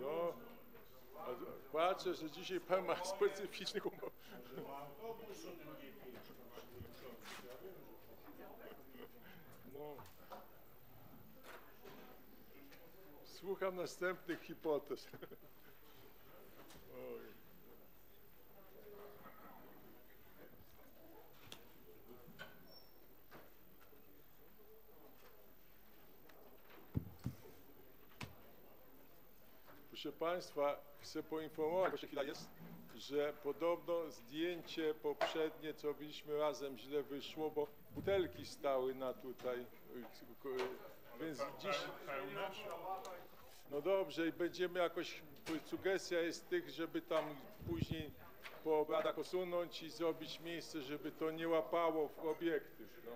No, patrzę, że dzisiaj pan ma specyficzny humor. No. Słucham następnych hipotez. Proszę Państwa, chcę poinformować, bo się chwila jest, że podobno zdjęcie poprzednie, co robiliśmy razem, źle wyszło, bo butelki stały na tutaj, y, k- więc dziś... No dobrze, i będziemy jakoś, sugestia jest tych, żeby tam później po obradach usunąć i zrobić miejsce, żeby to nie łapało w obiektyw. No.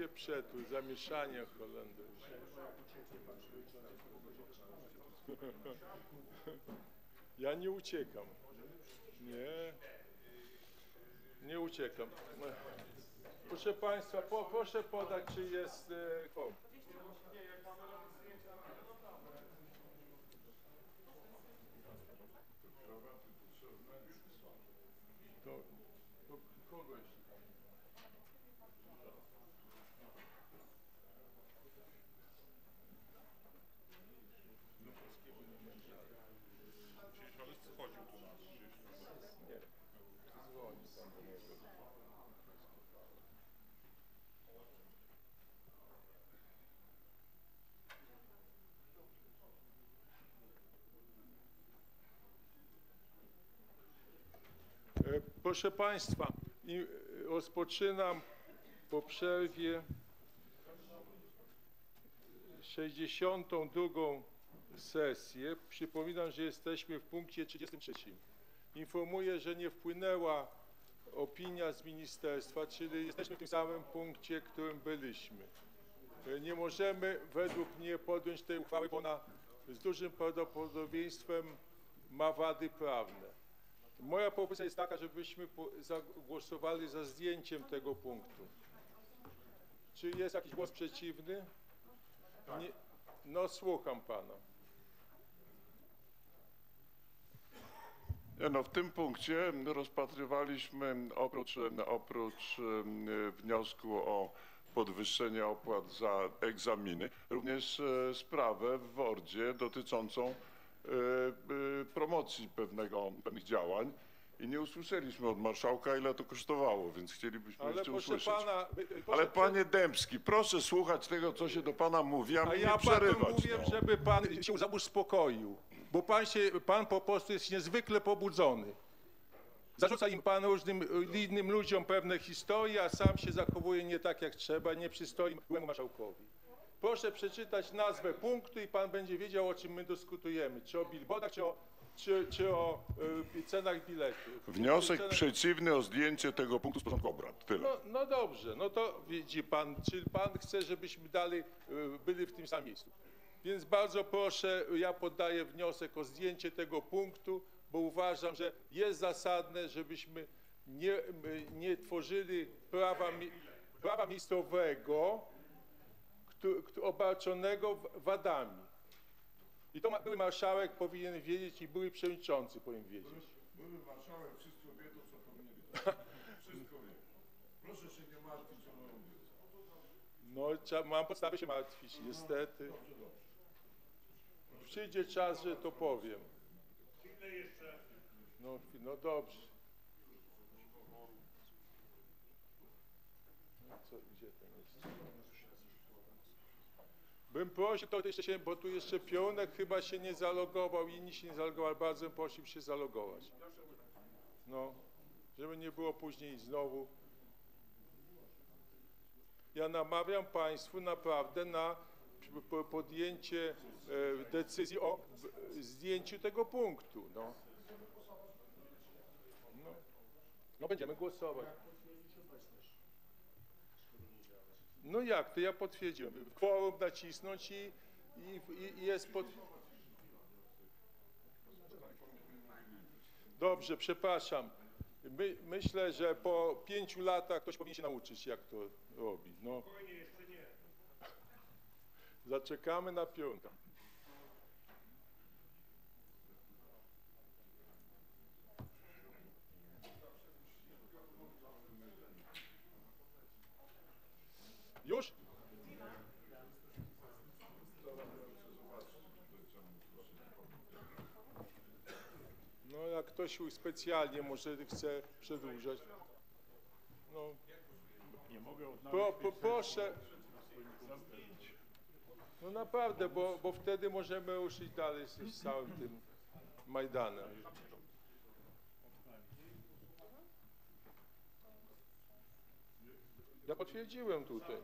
Gdzie przetu? Zamieszanie Holender. Ja nie uciekam. Nie. Nie uciekam. Proszę Państwa, po, proszę podać, czy jest e, kworum. To, to kogo jeszcze tam? Nie. Dzwoni pan do niego. E, Proszę Państwa, e, rozpoczynam po przerwie 62 sesję. Przypominam, że jesteśmy w punkcie 33. Informuję, że nie wpłynęła opinia z ministerstwa, czyli jesteśmy w tym samym punkcie, którym byliśmy. E, Nie możemy według mnie podjąć tej uchwały, bo ona z dużym prawdopodobieństwem ma wady prawne. Moja propozycja jest taka, żebyśmy zagłosowali za zdjęciem tego punktu. Czy jest jakiś głos przeciwny? Nie, no słucham pana. No, w tym punkcie rozpatrywaliśmy oprócz, oprócz wniosku o podwyższenie opłat za egzaminy, również e, sprawę w Wordzie dotyczącą promocji pewnego, pewnych działań i nie usłyszeliśmy od marszałka, ile to kosztowało, więc chcielibyśmy Ale jeszcze usłyszeć. pana. Ale panie Dębski, proszę słuchać tego, co się do pana mówi, a, A ja nie przerywać. mówię, no. żeby pan się uspokoił, bo pan, się, pan po prostu jest niezwykle pobudzony. Zarzuca im pan różnym innym ludziom pewne historie, a sam się zachowuje nie tak jak trzeba, nie przystoi marszałkowi. Proszę przeczytać nazwę punktu i pan będzie wiedział, o czym my dyskutujemy. Czy o billboardach, czy o, czy, czy o y, cenach biletów. Wniosek Cenach- przeciwny o zdjęcie tego punktu z porządku obrad. Tyle. no, no dobrze, no to widzi pan, czy pan chce, żebyśmy dalej y, byli w tym samym miejscu. Więc bardzo proszę, ja poddaję wniosek o zdjęcie tego punktu, bo uważam, że jest zasadne, żebyśmy nie, my nie tworzyli prawa, prawa miejscowego, obarczonego wadami. I to były marszałek powinien wiedzieć i były przewodniczący powinien wiedzieć. Były marszałek, wszystko wie to, co powinien Wszystko wie. Proszę się nie martwić o moją wiedzę. No, trzeba, mam podstawę się martwić, niestety. Przyjdzie czas, że to powiem. No, chwi- no dobrze. No co, gdzie ten jest? Bym prosił, to jeszcze się, bo tu jeszcze Pionek chyba się nie zalogował, inni się nie zalogowali, bardzo bym prosił się zalogować. No, żeby nie było później znowu ja namawiam Państwu naprawdę na podjęcie e, decyzji o zdjęciu tego punktu. No. No. no będziemy głosować. No jak to ja potwierdziłem. Kworum nacisnąć i, i, i jest pod... Dobrze, przepraszam. My, myślę, że po pięciu latach ktoś powinien się nauczyć, jak to robi. No. Zaczekamy na piątkę. Już? No jak ktoś specjalnie może chce przedłużać. No, Nie mogę pro, sesji. proszę, no naprawdę, bo, bo wtedy możemy ruszyć dalej z, z całym tym Majdanem. Ja potwierdziłem tutaj.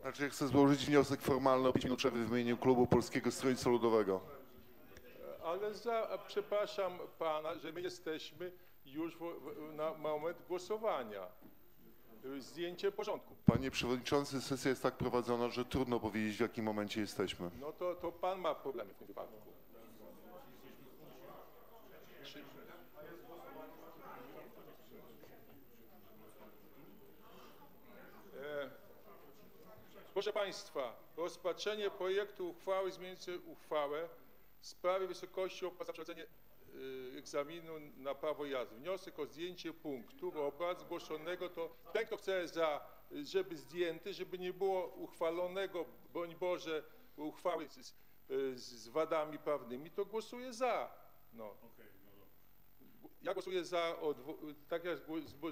Znaczy, chcę złożyć wniosek formalny o 5 minut przerwy w imieniu klubu Polskiego Stronnictwa Ludowego. Ale za, przepraszam pana, że my jesteśmy już w, na moment głosowania. Zdjęcie porządku. Panie Przewodniczący, sesja jest tak prowadzona, że trudno powiedzieć w jakim momencie jesteśmy. No to, to pan ma problemy w tym wypadku. E, Proszę Państwa, rozpatrzenie projektu uchwały zmieniającej uchwałę w sprawie wysokości opłat za przeprowadzenie y, egzaminu na prawo jazdy. Wniosek o zdjęcie punktu obrad zgłoszonego to ten, kto chce za, żeby zdjęty, żeby nie było uchwalonego, broń Boże, uchwały z, z, wadami prawnymi, to głosuje za. No. No. Ja głosuję za, odwo- tak jak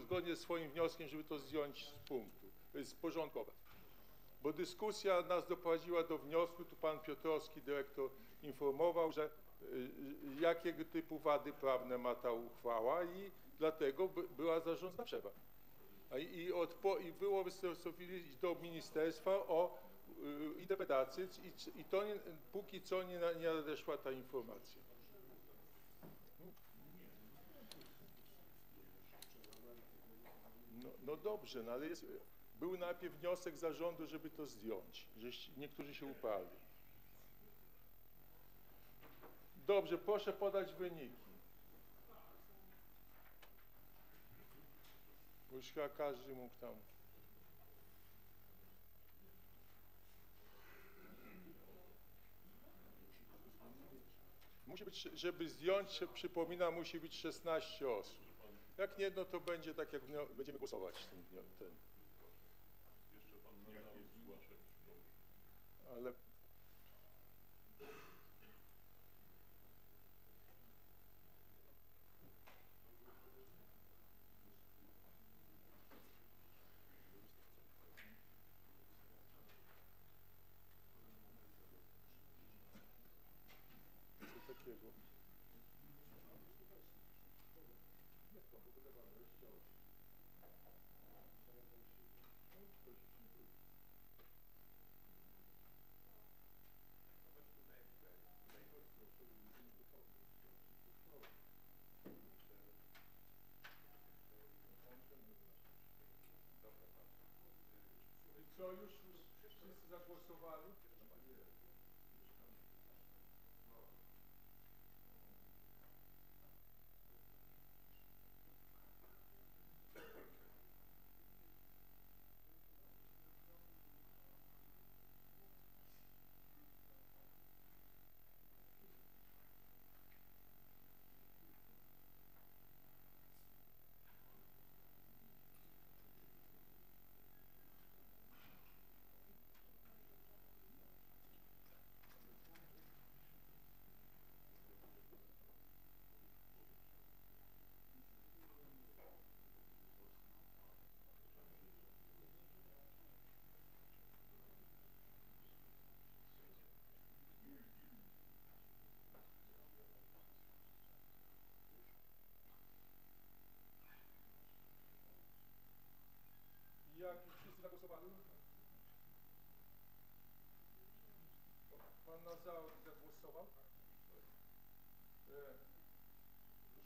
zgodnie z swoim wnioskiem, żeby to zdjąć z punktu, z porządku obrad. Bo dyskusja nas doprowadziła do wniosku, tu pan Piotrowski, dyrektor, informował, że y, y, jakiego typu wady prawne ma ta uchwała i dlatego by, była zarządzona przerwa. I, i, było wystosowili do ministerstwa o y, interpretacji i, i to nie, póki co nie, nie nadeszła ta informacja. No, no dobrze, no ale jest, był najpierw wniosek zarządu, żeby to zdjąć, że niektórzy się upali. Dobrze, proszę podać wyniki. Bo już chyba każdy mógł tam. Musi być, żeby zdjąć, przypominam, musi być 16 osób. Jak nie, no to będzie tak, jak będziemy głosować. Ten, ten.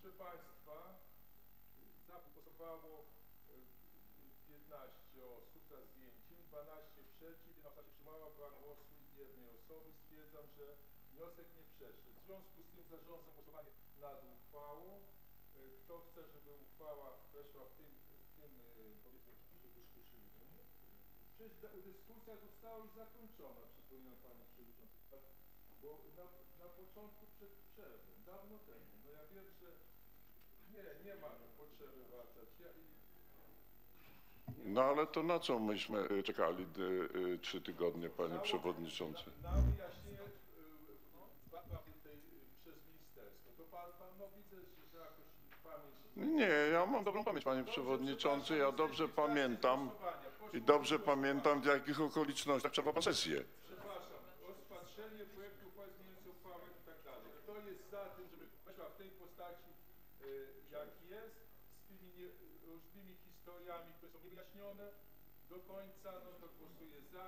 Proszę Państwa, za głosowało e, 15 osób za zdjęciem, 12 przeciw, jedna osoba się wstrzymała, brak głosu jednej osoby. Stwierdzam, że wniosek nie przeszedł. W związku z tym zarządzam głosowanie nad uchwałą. E, kto chce, żeby uchwała weszła w tym, w tym y, powiedzmy, Przecież dyskusja została już zakończona, przypominam Panie Przewodniczący. Tak, Bo na, na początku przed przerwą, dawno temu, no ja wiem, że No ale to na co myśmy y, czekali y, y, trzy tygodnie, panie przewodniczący? Na, na wyjaśnienie y, przez ministerstwo. To Pan, pan no widzę, że, jakoś pamięć... Nie, ja mam dobrą pamięć, panie przewodniczący. Ja dobrze pamiętam i dobrze pamiętam, w jakich okolicznościach trzeba sesję. Przepraszam, rozpatrzenie projektu uchwały zmieniającej uchwałę i tak dalej. Kto jest za tym, żeby weszła w tej postaci, y, jak jest, z tymi nie, różnymi historiami, które są niewyjaśnione do końca, no to głosuje za.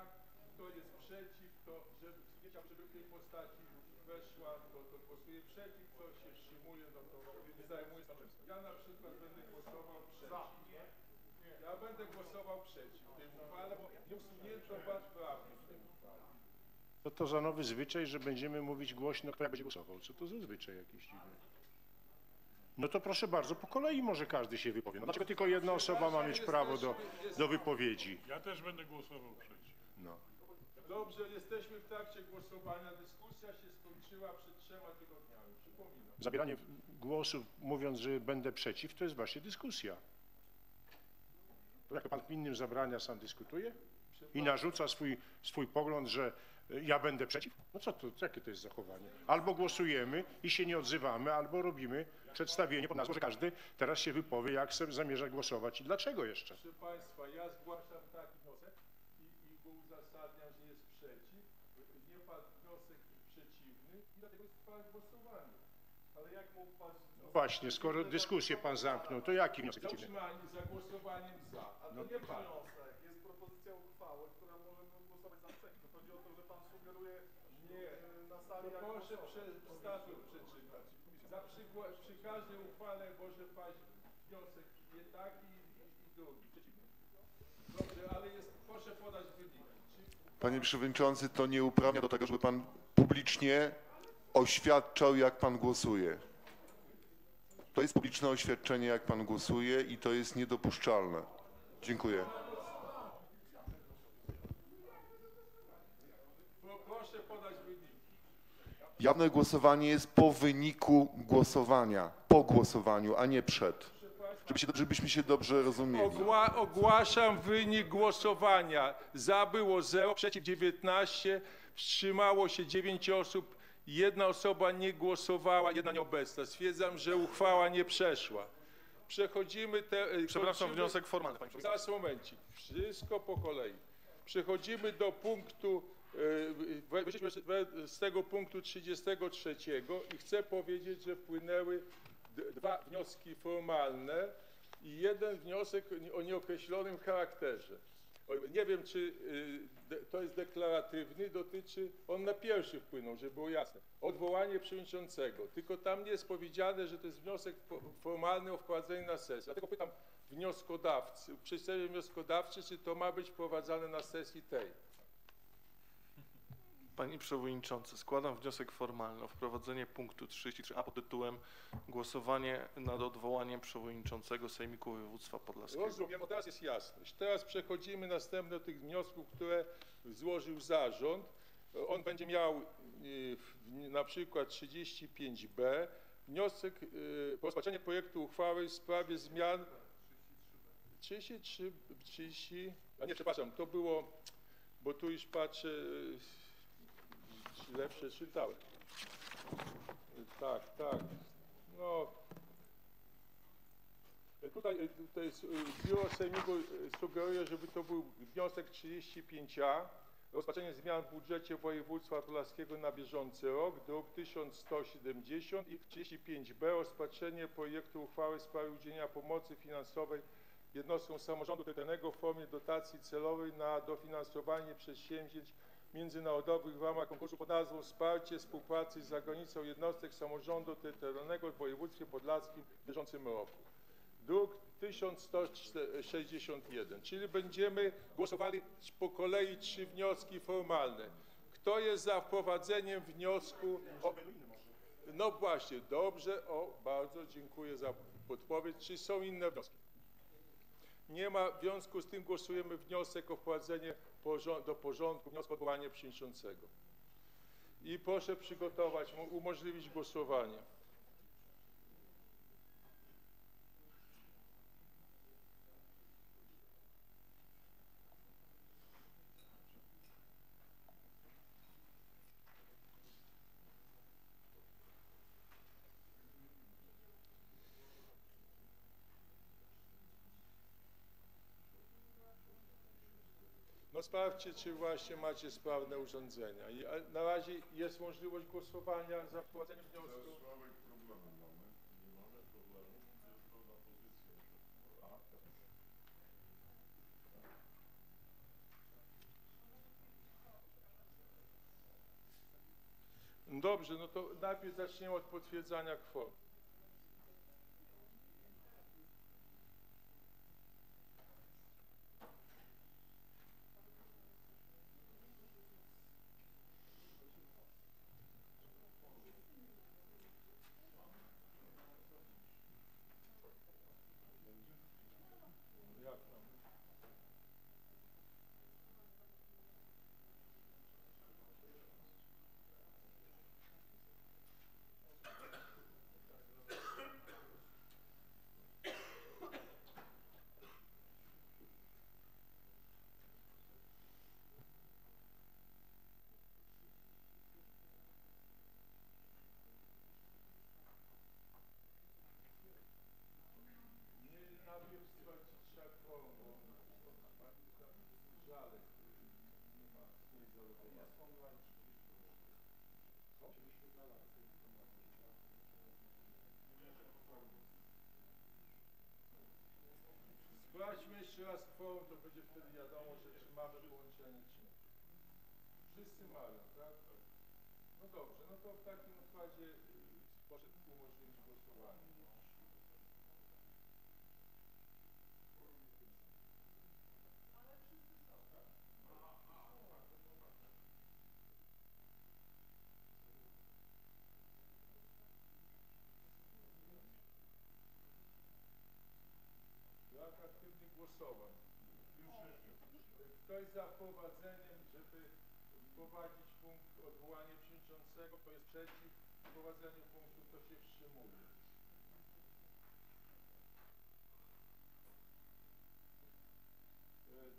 Kto jest przeciw, to żeby, chciał, żeby tej postaci weszła, to, to głosuje przeciw. Kto się wstrzymuje, no to nie zajmuje stanowiska. Ja na przykład będę głosował przeciw. Ja będę głosował przeciw tej uchwale, bo usunięto wad prawnych tej uchwale. Co to za nowy zwyczaj, że będziemy mówić głośno, kto będzie głosował? Co to za zwyczaj jakiś dziwny? No to proszę bardzo, po kolei może każdy się wypowie. No dlaczego tylko jedna osoba ma mieć prawo do, do wypowiedzi? Ja też będę głosował przeciw. No. Dobrze, jesteśmy w trakcie głosowania. Dyskusja się skończyła przed trzema tygodniami. Przypominam. Zabieranie głosu mówiąc, że będę przeciw, to jest właśnie dyskusja. To jak pan innym zabrania, sam dyskutuje i narzuca swój, swój pogląd, że y, ja będę przeciw? No co to, jakie to jest zachowanie? Albo głosujemy i się nie odzywamy, albo robimy przedstawienie pod nazwą, że każdy teraz się wypowie, jak se zamierza głosować i dlaczego jeszcze. Proszę Państwa, ja zgłaszam taki wniosek i, i go uzasadniam, że jest przeciw. Nie padł wniosek przeciwny i dlatego jest głosowanie. Ale jak mógł Pan... Właśnie, skoro dyskusję pan zamknął, to jaki wniosek Za przeciwny? za głosowaniem za. A to nie Pan. Jest propozycja uchwały, która możemy głosować za przeciw. Chodzi o to, że pan sugeruje Nie. na sali jak Proszę głosować. prze, statut przeczytać. Za przykład, przy uchwale paść wniosek nie taki i, drugi. Dobrze, ale jest, proszę podać wyniki. Czy Panie Przewodniczący, to nie uprawnia do tego, żeby Pan publicznie oświadczał, jak Pan głosuje. To jest publiczne oświadczenie, jak Pan głosuje i to jest niedopuszczalne. Dziękuję. pro, proszę podać wyniki. Jawne głosowanie jest po wyniku głosowania, po głosowaniu, a nie przed. Żeby się, żebyśmy się dobrze rozumieli. Ogła, ogłaszam wynik głosowania. Za było 0, przeciw 19, wstrzymało się 9 osób, jedna osoba nie głosowała, jedna nieobecna. Stwierdzam, że uchwała nie przeszła. Przechodzimy te... e, Przepraszam, wniosek formalny, panie przewodniczący. Zaraz momencik. Wszystko po kolei. Przechodzimy do punktu, wyszliśmy we- z tego punktu 33 i chcę powiedzieć, że wpłynęły dwa wnioski formalne i jeden wniosek o nieokreślonym charakterze. Nie wiem, czy y, to jest deklaratywny, dotyczy, on na pierwszy wpłynął, żeby było jasne, odwołanie przewodniczącego. Tylko tam nie jest powiedziane, że to jest wniosek fo- formalny o wprowadzenie na sesję. Dlatego pytam wnioskodawcy, przedstawiciel wnioskodawcy, czy to ma być wprowadzane na sesji tej. Panie Przewodniczący, składam wniosek formalny o wprowadzenie punktu 33a pod tytułem Głosowanie nad odwołaniem przewodniczącego Sejmiku Województwa Podlaskiego. Rozumiem, bo teraz jest jasność. Teraz przechodzimy następnie do tych wniosków, które złożył zarząd. On będzie miał y, na przykład 35b. Wniosek, y, rozpatrzenie projektu uchwały w sprawie zmian 33, 30, a nie, przepraszam, to było, bo tu już patrzę, źle przeczytałem. Tak, tak, no, Tutaj, e, tutaj s- e, biuro sejmiku e, sugeruje, żeby to był wniosek 35a, rozpatrzenie zmian w budżecie województwa podlaskiego na bieżący rok, druk 1170 i 35b, rozpatrzenie projektu uchwały w sprawie udzielenia pomocy finansowej jednostkom samorządu terytorialnego w formie dotacji celowej na dofinansowanie przedsięwzięć międzynarodowych w ramach konkursu pod nazwą Wsparcie współpracy z zagranicą jednostek samorządu terytorialnego w województwie podlaskim w bieżącym roku druk 1161, czyli będziemy głosowali po kolei trzy wnioski formalne. Kto jest za wprowadzeniem wniosku o... No właśnie, dobrze, o, bardzo dziękuję za podpowiedź, czy są inne wnioski. Nie ma, w związku z tym głosujemy wniosek o wprowadzenie do porządku, wniosku o odwołanie przewodniczącego. I proszę przygotować, umożliwić głosowanie. Sprawdźcie, czy właśnie macie sprawne urządzenia. I a, na razie jest możliwość głosowania za wprowadzeniem wniosku. Dobrze, no to najpierw zaczniemy od potwierdzania kworum. Jak tam? Nie, najpierw sprawdzić trzeba kworum, bo żalek nie ma, nie zalogowania. Sprawdźmy jeszcze raz kworum, to będzie wtedy wiadomo, że czy mamy połączenie, czy nie. Wszyscy mają, tak? No dobrze, no to w takim układzie y, proszę umożliwić głosowanie. Ktoś za wprowadzeniem, żeby wprowadzić punkt odwołanie przewodniczącego, kto jest przeciw wprowadzeniu punktu, kto się wstrzymuje. E,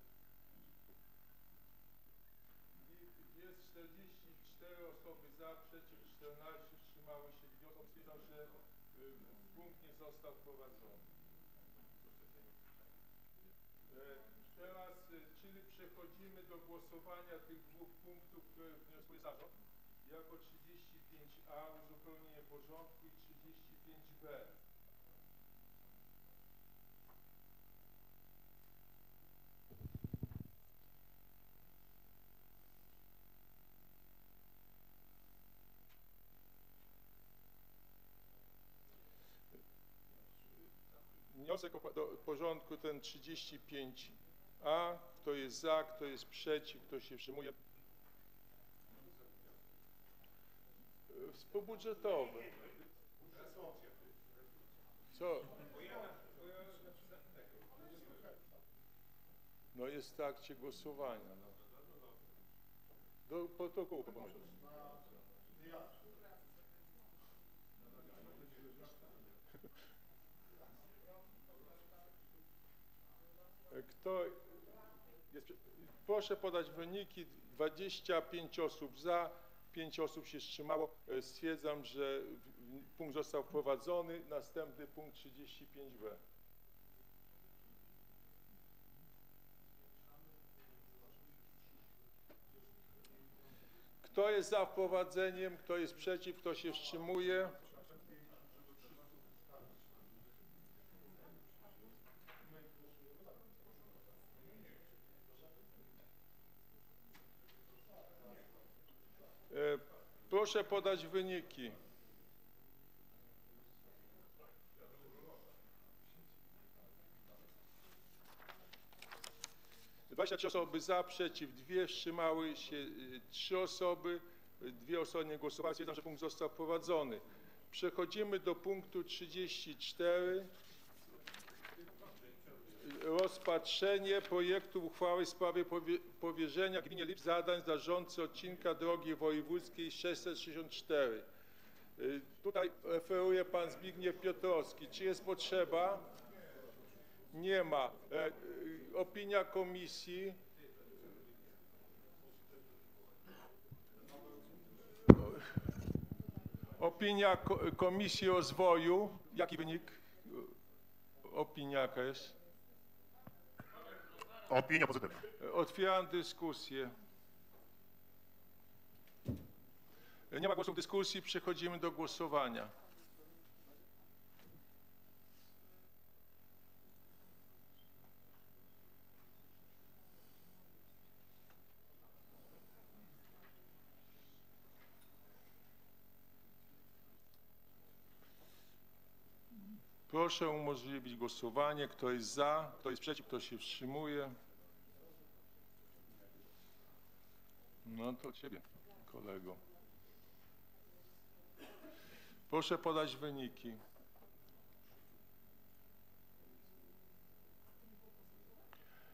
Jest 44 osoby za, przeciw 14, wstrzymały się dwie osoby. Stwierdzam, że y, punkt nie został wprowadzony. Teraz, e, czyli przechodzimy do głosowania tych dwóch punktów, które wnioskuje zarząd, jako 35A uzupełnienie porządku i 35B. Wniosek o porządku ten 35A. Kto jest za, kto jest przeciw, kto się wstrzymuje? Współbudżetowy. Co? No jest w trakcie głosowania. No. Do protokołu. Kto proszę podać wyniki. 25 osób za, 5 osób się wstrzymało. E, Stwierdzam, że punkt został wprowadzony. Następny punkt 35b. Kto jest za wprowadzeniem, kto jest przeciw, kto się wstrzymuje? E, Proszę podać wyniki. Dwadzieścia trzy osoby za, przeciw dwie, wstrzymały się y, trzy osoby, dwie osoby nie głosowały. Stwierdzam, że punkt został wprowadzony. Przechodzimy do punktu 34. Rozpatrzenie projektu uchwały w sprawie powie- powierzenia gminie Lipsk zadań zarządcy odcinka drogi wojewódzkiej 664. Y, Tutaj referuje pan Zbigniew Piotrowski. Czy jest potrzeba? Nie ma. E, y, Opinia komisji. Opinia ko- Komisji Rozwoju. Jaki wynik? Opinia jaka jest? Opinia pozytywna. Otwieram dyskusję. Nie ma głosów w dyskusji, przechodzimy do głosowania. Proszę umożliwić głosowanie. Kto jest za, kto jest przeciw, kto się wstrzymuje. No to ciebie, kolego. Proszę podać wyniki.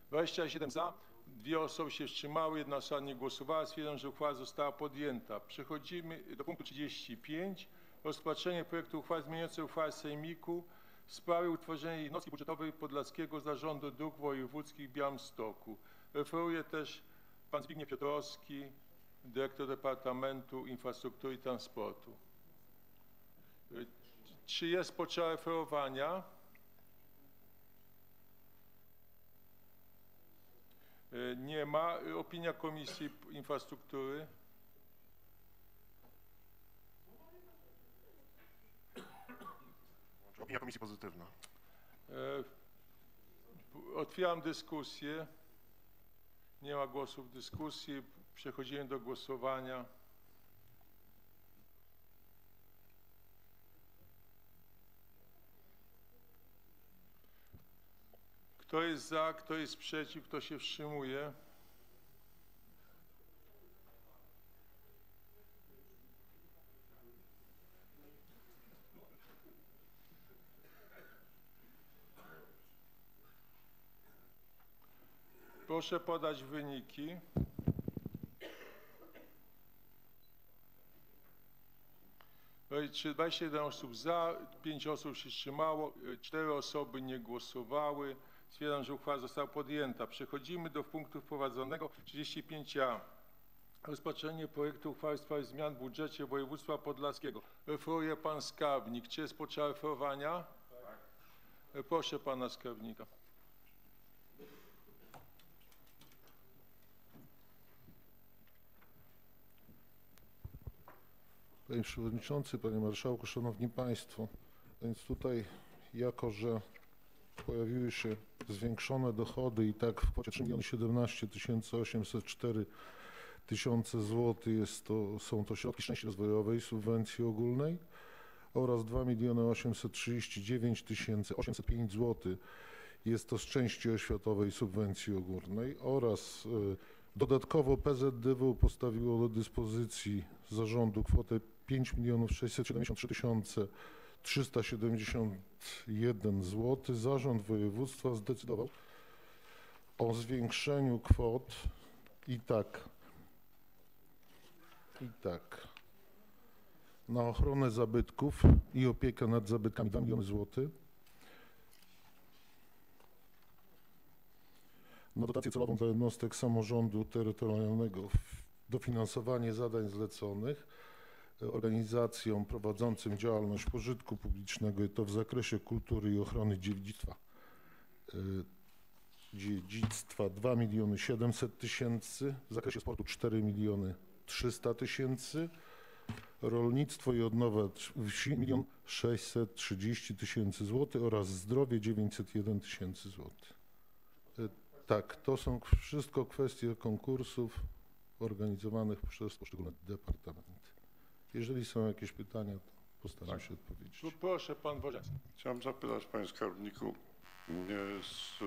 Dwadzieścia siedem za, dwie osoby się wstrzymały, jedna osoba nie głosowała. Stwierdzam, że uchwała została podjęta. Przechodzimy do punktu 35. Rozpatrzenie projektu uchwały zmieniającej uchwałę Sejmiku w sprawie utworzenia jednostki budżetowej Podlaskiego Zarządu Dróg Wojewódzkich w Białymstoku. Referuje też pan Zbigniew Piotrowski, dyrektor Departamentu Infrastruktury i Transportu. Czy jest potrzeba referowania? Nie ma. Opinia Komisji Infrastruktury. Opinia komisji pozytywna. E, Otwieram dyskusję. Nie ma głosów w dyskusji. Przechodzimy do głosowania. Kto jest za, kto jest przeciw, kto się wstrzymuje? Proszę podać wyniki. No i czy 21 osób za, 5 osób się wstrzymało, 4 osoby nie głosowały. Stwierdzam, że uchwała została podjęta. Przechodzimy do punktu wprowadzonego 35a. Rozpatrzenie projektu uchwały w sprawie zmian w budżecie województwa podlaskiego. Referuje pan skarbnik. Czy jest potrzeba referowania? Tak. Proszę pana skarbnika. Panie Przewodniczący, Panie Marszałku, Szanowni Państwo, więc tutaj jako, że pojawiły się zwiększone dochody i tak w kwocie 3 17 804 tysiące złotych jest to, są to środki części rozwojowej subwencji ogólnej oraz 2 839 805 zł jest to z części oświatowej subwencji ogólnej oraz y, dodatkowo PZDW postawiło do dyspozycji zarządu kwotę 5 673 371 zł. Zarząd województwa zdecydował o zwiększeniu kwot i tak, i tak, na ochronę zabytków i opiekę nad zabytkami 2 miliony złotych. na dotację celową dla jednostek samorządu terytorialnego, dofinansowanie zadań zleconych organizacjom prowadzącym działalność pożytku publicznego i to w zakresie kultury i ochrony dziedzictwa. E, Dziedzictwa 2 miliony 700 tysięcy, w zakresie sportu 4 miliony 300 tysięcy, rolnictwo i odnowa trz- wsi 1 630 tysięcy złotych oraz zdrowie 901 tysięcy złotych. Tak, to są wszystko kwestie konkursów organizowanych przez poszczególne departamenty. Jeżeli są jakieś pytania, to postaram się odpowiedzieć. Proszę pan Woźniak. Chciałem zapytać, panie skarbniku, nie, z e,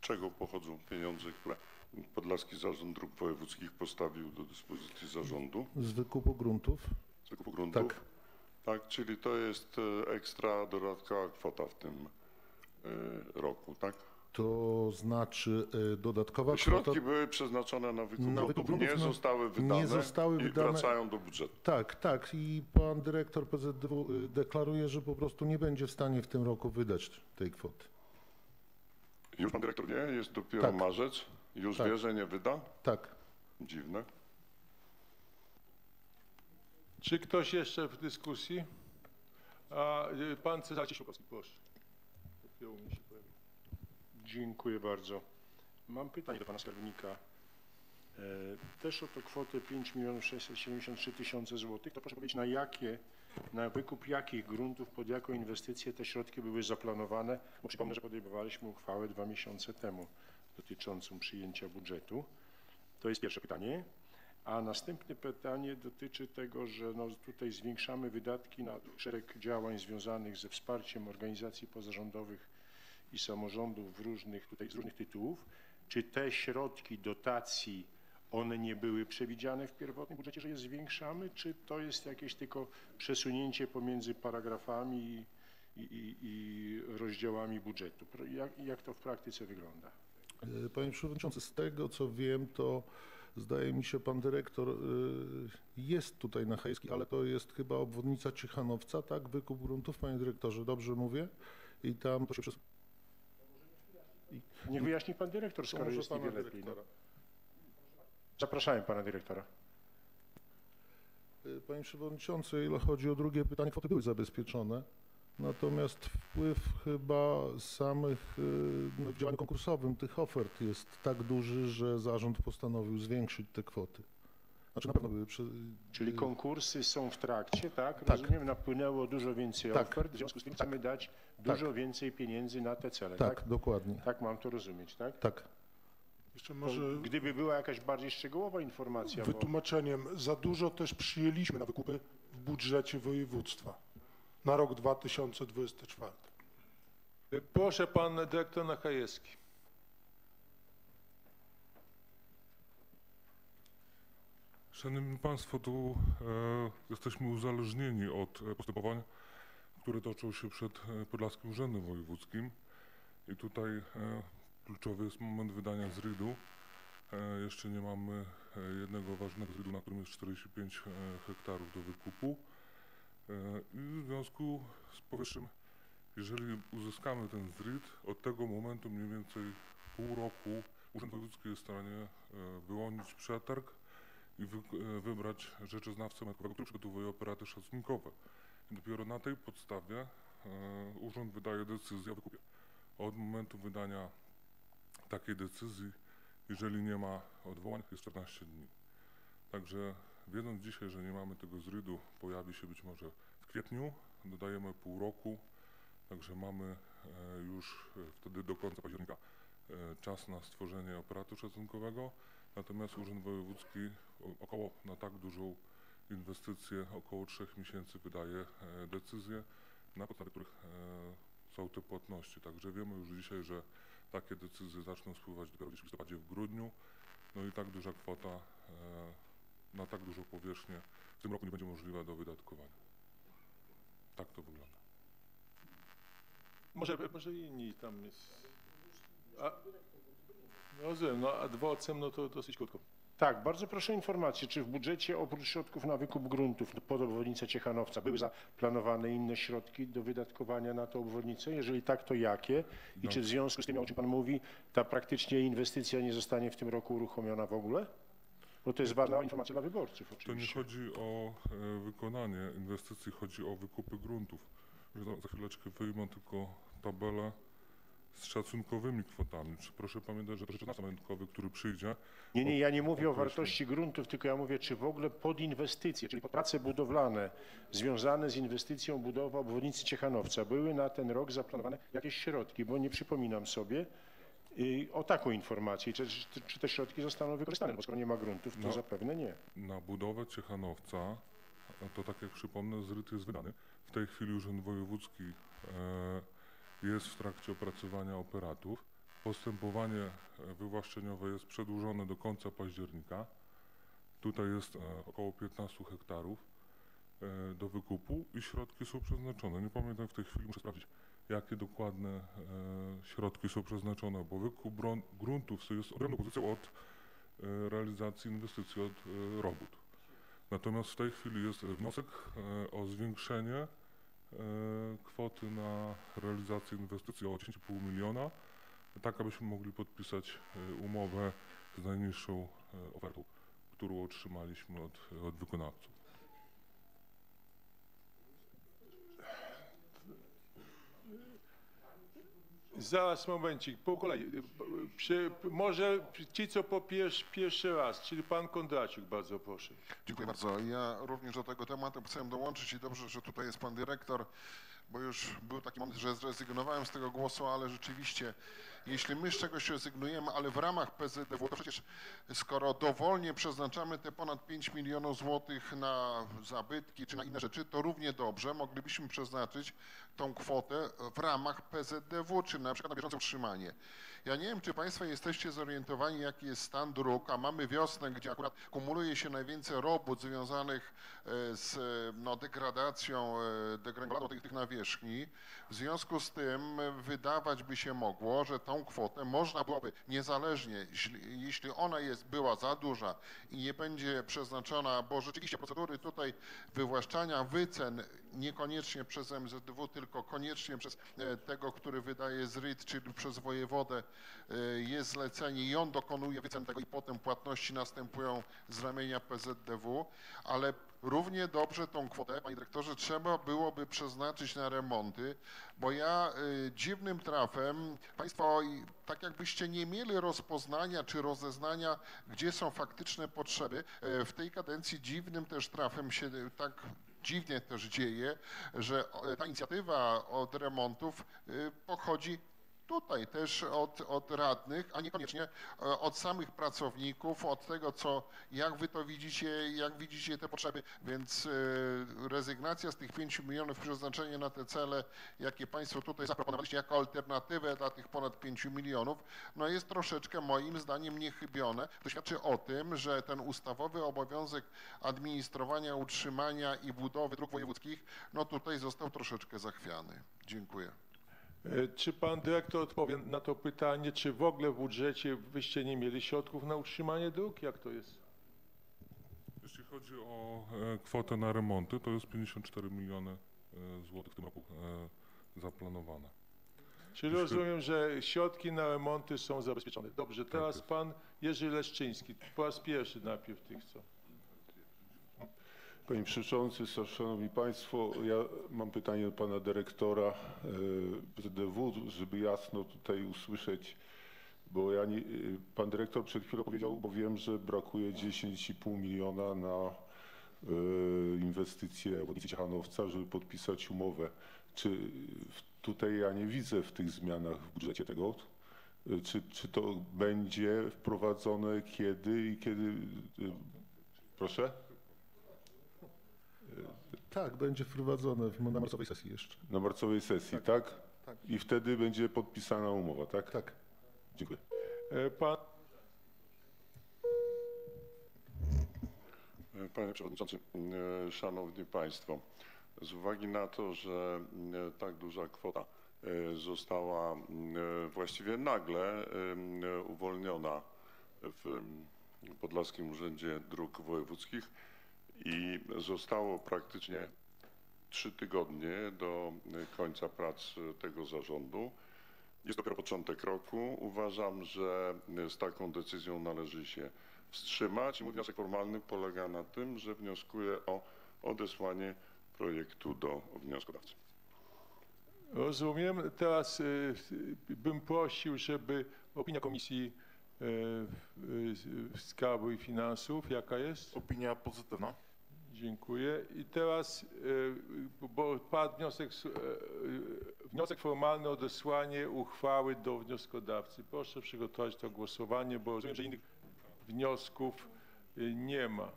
czego pochodzą pieniądze, które Podlaski Zarząd Dróg Wojewódzkich postawił do dyspozycji zarządu Z wykupu gruntów? z zakupu gruntów? Tak. Tak, czyli to jest e, ekstra dodatkowa kwota w tym e, roku, tak? To znaczy y, dodatkowa kwota... Środki były przeznaczone na wykup Na wykup nie zostały nie wydane zostały i wydane. wracają do budżetu. Tak, tak. I pan dyrektor PZDW y, deklaruje, że po prostu nie będzie w stanie w tym roku wydać tej kwoty. Już pan dyrektor nie? Jest dopiero Tak. marzec. Już Tak. wie, że nie wyda? Tak. Dziwne. Czy ktoś jeszcze w dyskusji? A y, pan Cezary Ciesiłkowski, proszę. Dopiero mi się. Dziękuję bardzo. Mam pytanie do pana skarbnika. E, Też o to kwotę 5 673 tysiące złotych. To proszę powiedzieć, na jakie, na wykup jakich gruntów, pod jaką inwestycję te środki były zaplanowane? Bo przypomnę, że podejmowaliśmy uchwałę dwa miesiące temu dotyczącą przyjęcia budżetu. To jest pierwsze pytanie. A następne pytanie dotyczy tego, że no tutaj zwiększamy wydatki na szereg działań związanych ze wsparciem organizacji pozarządowych i samorządów w różnych, tutaj z różnych tytułów. Czy te środki dotacji, one nie były przewidziane w pierwotnym budżecie, że je zwiększamy, czy to jest jakieś tylko przesunięcie pomiędzy paragrafami i, i, i, rozdziałami budżetu? Jak, jak to w praktyce wygląda? Y, Panie Przewodniczący, z tego co wiem, to zdaje mi się pan dyrektor y, jest tutaj na Hejskiej, ale to jest chyba obwodnica Ciechanowca, tak? Wykup gruntów, panie dyrektorze, dobrze mówię? I tam to się Niech wyjaśni pan dyrektor, To skoro może jest pana lepiej. No. pana dyrektora. Y, Panie Przewodniczący, ile chodzi o drugie pytanie, kwoty były zabezpieczone, natomiast wpływ chyba samych y, no, w działaniu konkursowym tych ofert jest tak duży, że zarząd postanowił zwiększyć te kwoty. Znaczy na pewno były... Przy, Czyli konkursy są w trakcie, tak? Tak. Rozumiem, napłynęło dużo więcej Tak. ofert, w związku z tym chcemy dać dużo więcej pieniędzy na te cele, tak? tak, dokładnie. Tak mam to rozumieć, tak? Tak. Jeszcze To może Gdyby była jakaś bardziej szczegółowa informacja, bo wytłumaczeniem, za dużo też przyjęliśmy na wykupy w budżecie województwa na rok 2024. Y, Proszę pan dyrektor Nachajewski. Szanowni Państwo, tu e, jesteśmy uzależnieni od e, postępowań, które toczą się przed e, Podlaskim Urzędem Wojewódzkim. I tutaj kluczowy jest moment wydania ZRID-u. E, jeszcze nie mamy jednego ważnego ZRID-u, na którym jest 45 e, hektarów do wykupu. I w związku z powyższym, jeżeli uzyskamy ten ZRID, od tego momentu mniej więcej pół roku Urząd Wojewódzki jest w stanie wyłonić przetarg i wy, e, wybrać rzeczoznawcę który przygotowuje operaty szacunkowe. I dopiero na tej podstawie e, urząd wydaje decyzję o wykupie. Od momentu wydania takiej decyzji, jeżeli nie ma odwołań, jest 14 dni. Także wiedząc dzisiaj, że nie mamy tego zrydu, pojawi się być może w kwietniu, dodajemy pół roku, także mamy e, już e, wtedy do końca października e, czas na stworzenie operatu szacunkowego. Natomiast Urząd Wojewódzki około na tak dużą inwestycję około 3 miesięcy wydaje e, decyzje, na podstawie których e, są te płatności. Także wiemy już dzisiaj, że takie decyzje zaczną spływać dopiero w listopadzie, w grudniu. No i tak duża kwota e, na tak dużą powierzchnię w tym roku nie będzie możliwa do wydatkowania. Tak to wygląda. Może, może inni tam jest. A, rozumiem, no adwocem, no to dosyć krótko. tak, bardzo proszę o informację, czy w budżecie oprócz środków na wykup gruntów pod obwodnicę Ciechanowca były zaplanowane inne środki do wydatkowania na tę obwodnicę? Jeżeli tak, to jakie? I No. czy w związku z tym, o czym Pan mówi, ta praktycznie inwestycja nie zostanie w tym roku uruchomiona w ogóle? Bo to jest ważna informacja dla wyborców To nie oczywiście. chodzi o e, wykonanie inwestycji, chodzi o wykupy gruntów. Za chwileczkę wyjmę tylko tabelę z szacunkowymi kwotami. Proszę pamiętać, że to rzeczoznawca majątkowy, który przyjdzie, Nie, nie, ja nie mówię o wartości gruntów, tylko ja mówię, czy w ogóle pod inwestycje, czyli pod prace budowlane związane z inwestycją budowa obwodnicy Ciechanowca, były na ten rok zaplanowane jakieś środki, bo nie przypominam sobie y, o taką informację, czy, czy, te środki zostaną wykorzystane, bo skoro nie ma gruntów, to No. zapewne nie. na budowę Ciechanowca, to tak jak przypomnę, zryt jest wydany. W tej chwili Urząd Wojewódzki e, jest w trakcie opracowania operatów. Postępowanie e, wywłaszczeniowe jest przedłużone do końca października. Tutaj jest e, około 15 hektarów. e, do wykupu i środki są przeznaczone. Nie pamiętam w tej chwili, muszę sprawdzić, jakie dokładne środki są przeznaczone, bo wykup gruntów jest odrębną pozycją od realizacji inwestycji, od robót. Natomiast w tej chwili jest wniosek o zwiększenie kwoty na realizację inwestycji o 10,5 miliona, tak abyśmy mogli podpisać e, umowę z najniższą e, ofertą, którą otrzymaliśmy od, od wykonawców. Zaraz, momencik, po kolei. Może ci, co po pierwszy, pierwszy raz, czyli pan Kondraciuk, bardzo proszę. Dziękuję bardzo. Ja również do tego tematu chcę dołączyć i dobrze, że tutaj jest pan dyrektor, bo już był taki moment, że zrezygnowałem z tego głosu, ale rzeczywiście, jeśli my z czegoś rezygnujemy, ale w ramach PZDW, to przecież skoro dowolnie przeznaczamy te ponad 5 milionów złotych na zabytki czy na inne rzeczy, to równie dobrze moglibyśmy przeznaczyć tą kwotę w ramach PZDW, czy na przykład na bieżące utrzymanie. Ja nie wiem, czy Państwo jesteście zorientowani, jaki jest stan dróg, a mamy wiosnę, gdzie akurat kumuluje się najwięcej robót związanych e, z e, no, degradacją, e, degrengoladą tych, tych nawierzchni. W związku z tym wydawać by się mogło, że tą kwotę można byłoby niezależnie, jeśli- ona jest, była za duża i nie będzie przeznaczona, bo rzeczywiście procedury tutaj wywłaszczania wycen niekoniecznie przez MZW, tylko koniecznie przez e, tego, który wydaje ZRIT, czyli przez wojewodę e, jest zlecenie i on dokonuje wycen tego i potem płatności następują z ramienia PZDW, ale równie dobrze tą kwotę, panie dyrektorze, trzeba byłoby przeznaczyć na remonty, bo ja y, dziwnym trafem, państwo tak jakbyście nie mieli rozpoznania czy rozeznania, gdzie są faktyczne potrzeby. E, W tej kadencji dziwnym też trafem się e, tak dziwnie też dzieje, że ta inicjatywa od remontów y, pochodzi tutaj też od, od radnych, a niekoniecznie e, od samych pracowników, od tego, co, jak wy to widzicie, jak widzicie te potrzeby, więc e, rezygnacja z tych 5 milionów, przeznaczenie na te cele, jakie państwo tutaj zaproponowaliście jako alternatywę dla tych ponad 5 milionów, no jest troszeczkę moim zdaniem niechybione. To świadczy o tym, że ten ustawowy obowiązek administrowania, utrzymania i budowy dróg wojewódzkich, no tutaj został troszeczkę zachwiany. Dziękuję. E, Czy pan dyrektor odpowie na to pytanie, czy w ogóle w budżecie wyście nie mieli środków na utrzymanie dróg? Jak to jest? Jeśli chodzi o e, kwotę na remonty, to jest 54 miliony e, złotych w tym roku zaplanowane. Czyli Jeśli- rozumiem, że środki na remonty są zabezpieczone. Dobrze, teraz jest. pan Jerzy Leszczyński. Po raz pierwszy najpierw tych co. Panie Przewodniczący, Szanowni Państwo, ja mam pytanie do Pana Dyrektora e, PZDW, żeby jasno tutaj usłyszeć, bo ja nie, e, Pan Dyrektor przed chwilą powiedział, bo wiem, że brakuje 10,5 miliona na e, inwestycje Ciechanowca, żeby podpisać umowę. Czy tutaj ja nie widzę w tych zmianach w budżecie tego? Czy, czy to będzie wprowadzone kiedy i kiedy? Proszę? Tak, będzie wprowadzone w, na marcowej sesji jeszcze. Na marcowej sesji, tak? tak. I wtedy będzie podpisana umowa, tak? Tak. Dziękuję. E, Pan Panie Przewodniczący, e, Szanowni Państwo, z uwagi na to, że e, tak duża kwota e, została e, właściwie nagle e, uwolniona w e, Podlaskim Urzędzie Dróg Wojewódzkich i zostało praktycznie trzy tygodnie do końca prac tego zarządu. Jest dopiero początek roku. Uważam, że z taką decyzją należy się wstrzymać. Mój wniosek formalny polega na tym, że wnioskuję o odesłanie projektu do wnioskodawcy. rozumiem. Teraz e, bym prosił, żeby opinia Komisji e, Skarbu i Finansów, jaka jest? Opinia pozytywna. Dziękuję. I teraz, e, bo padł wniosek, e, wniosek formalny o odesłanie uchwały do wnioskodawcy. Proszę przygotować to głosowanie, bo rozumiem, że innych wniosków e, nie ma.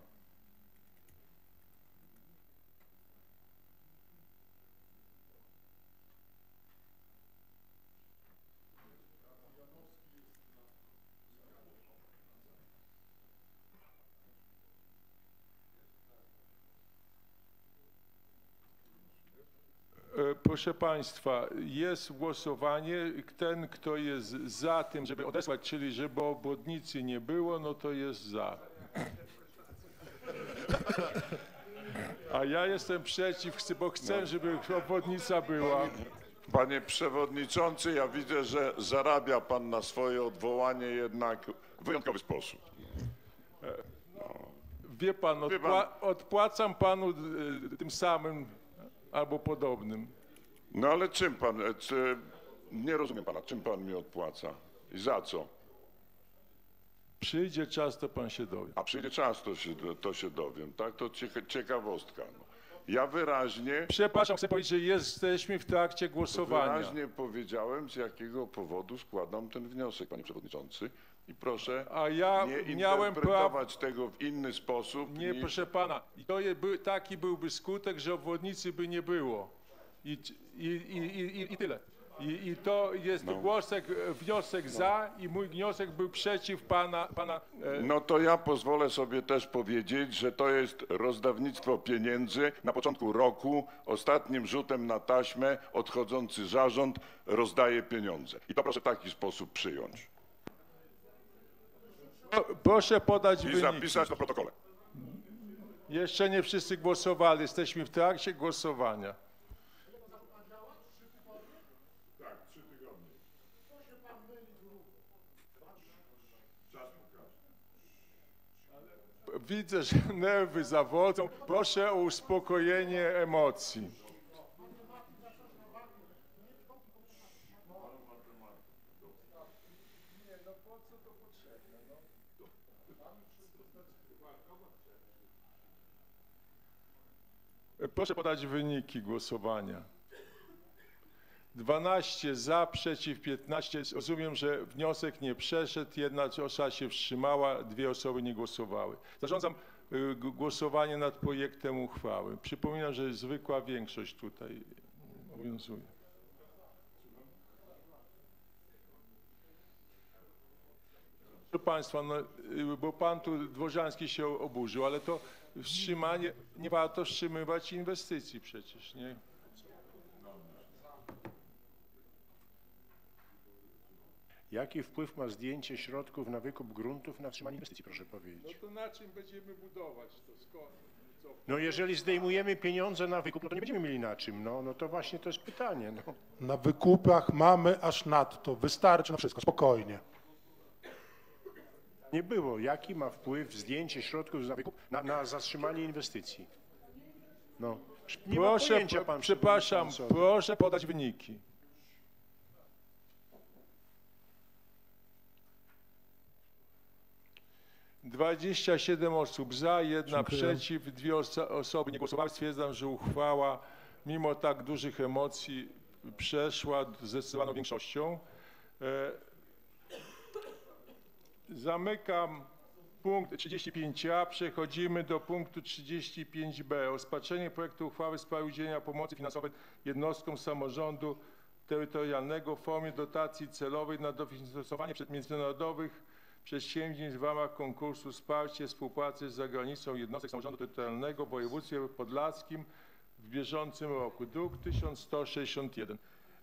Proszę Państwa, jest głosowanie. Ten, kto jest za tym, żeby odesłać, czyli żeby obwodnicy nie było, no to jest za. A ja jestem przeciw, bo chcę, żeby obwodnica była. Panie przewodniczący, ja widzę, że zarabia pan na swoje odwołanie jednak w wyjątkowy sposób. Wie pan, odpła odpłacam panu y, tym samym albo podobnym. No ale czym pan, e, czy, nie rozumiem pana, czym pan mi odpłaca i za co? Przyjdzie czas, to pan się dowie. A przyjdzie czas, to się, to się dowiem, tak? To cieka- ciekawostka. No. Ja wyraźnie, Przepraszam, chcę powiedzieć, że jesteśmy w trakcie głosowania. wyraźnie powiedziałem, z jakiego powodu składam ten wniosek, panie przewodniczący. I proszę A ja nie miałem interpretować tego w inny sposób Nie, niż... proszę pana, to je, by, taki byłby skutek, że obwodnicy by nie było. I, i, i, i, i tyle. I, I to jest No. głosek, wniosek za i mój wniosek był przeciw pana, pana e, No to ja pozwolę sobie też powiedzieć, że to jest rozdawnictwo pieniędzy. Na początku roku ostatnim rzutem na taśmę odchodzący zarząd rozdaje pieniądze. I to proszę w taki sposób przyjąć Proszę podać i wyniki. zapisać do protokole. Jeszcze nie wszyscy głosowali, jesteśmy w trakcie głosowania. Widzę, że nerwy zawodzą. Proszę o uspokojenie emocji. Proszę podać wyniki głosowania. 12 za, przeciw 15. Rozumiem, że wniosek nie przeszedł, jedna osoba się wstrzymała, dwie osoby nie głosowały. Zarządzam y, głosowanie nad projektem uchwały. Przypominam, że zwykła większość tutaj obowiązuje. Proszę Państwa, no, y, bo Pan tu Dworzański się oburzył, ale to wstrzymanie, nie warto wstrzymywać inwestycji przecież, nie? Jaki wpływ ma zdjęcie środków na wykup gruntów na wstrzymanie inwestycji, proszę No powiedzieć? to na czym będziemy budować to? Skąd? Co? No jeżeli zdejmujemy pieniądze na wykup, no to nie będziemy mieli na czym. No, no to właśnie to jest pytanie. No. Na wykupach mamy aż nadto. Wystarczy na wszystko, spokojnie. Nie było. Jaki ma wpływ zdjęcie środków na wykup na, na zatrzymanie inwestycji? No. Nie ma Proszę, pojęcia pro- pan przepraszam, proszę podać wyniki. Dwadzieścia siedem osób za, jedna Dziękuję. przeciw, dwie oso osoby nie głosowały. Stwierdzam, że uchwała mimo tak dużych emocji przeszła zdecydowaną większością. E, Zamykam punkt 35a. Przechodzimy do punktu 35b. Rozpatrzenie projektu uchwały w sprawie udzielenia pomocy finansowej jednostkom samorządu terytorialnego w formie dotacji celowej na dofinansowanie międzynarodowych przedsięwzięć w ramach konkursu Wsparcie współpracy z zagranicą jednostek samorządu terytorialnego w województwie podlaskim w bieżącym roku. Druk 1161.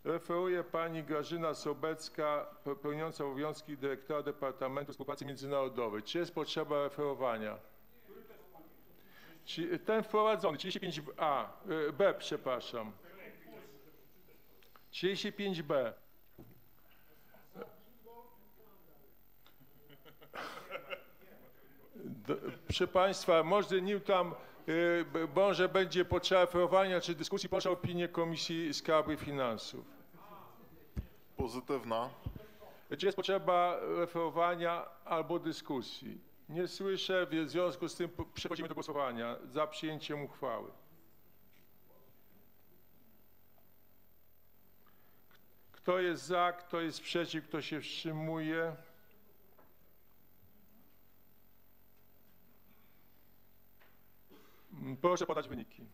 Referuje pani Grażyna Sobecka, pe- pełniąca obowiązki dyrektora Departamentu Współpracy Międzynarodowej. Czy jest potrzeba referowania? Czy ten wprowadzony, 35A, e, B, przepraszam. 35B. D- Proszę Państwa, może nim tam, y, może będzie potrzeba referowania czy dyskusji, proszę o opinię Komisji Skarbu i Finansów. Pozytywna. Czy jest potrzeba referowania albo dyskusji? Nie słyszę, w związku z tym przechodzimy do głosowania za przyjęciem uchwały. Kto jest za, kto jest przeciw, kto się wstrzymuje? Proszę podać wyniki.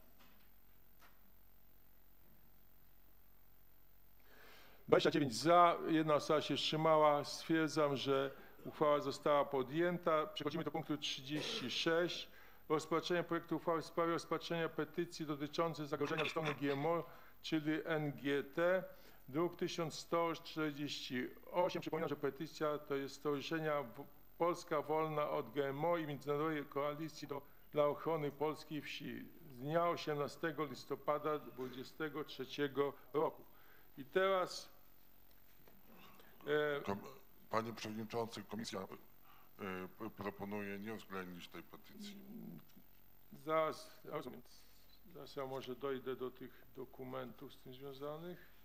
29 za, jedna osoba się wstrzymała. Stwierdzam, że uchwała została podjęta. Przechodzimy do punktu 36. Rozpatrzenie projektu uchwały w sprawie rozpatrzenia petycji dotyczącej zagrożenia strony GMO czyli NGT, druk 1148. Przypominam, że petycja to jest Stowarzyszenia Polska Wolna od GMO i Międzynarodowej Koalicji do, dla Ochrony Polskiej Wsi z dnia 18 listopada 2023 roku. I teraz e, Kom- Panie Przewodniczący, Komisja e, proponuje nie uwzględnić tej petycji. Zaraz, rozumiem. Zaraz ja może dojdę do tych dokumentów z tym związanych.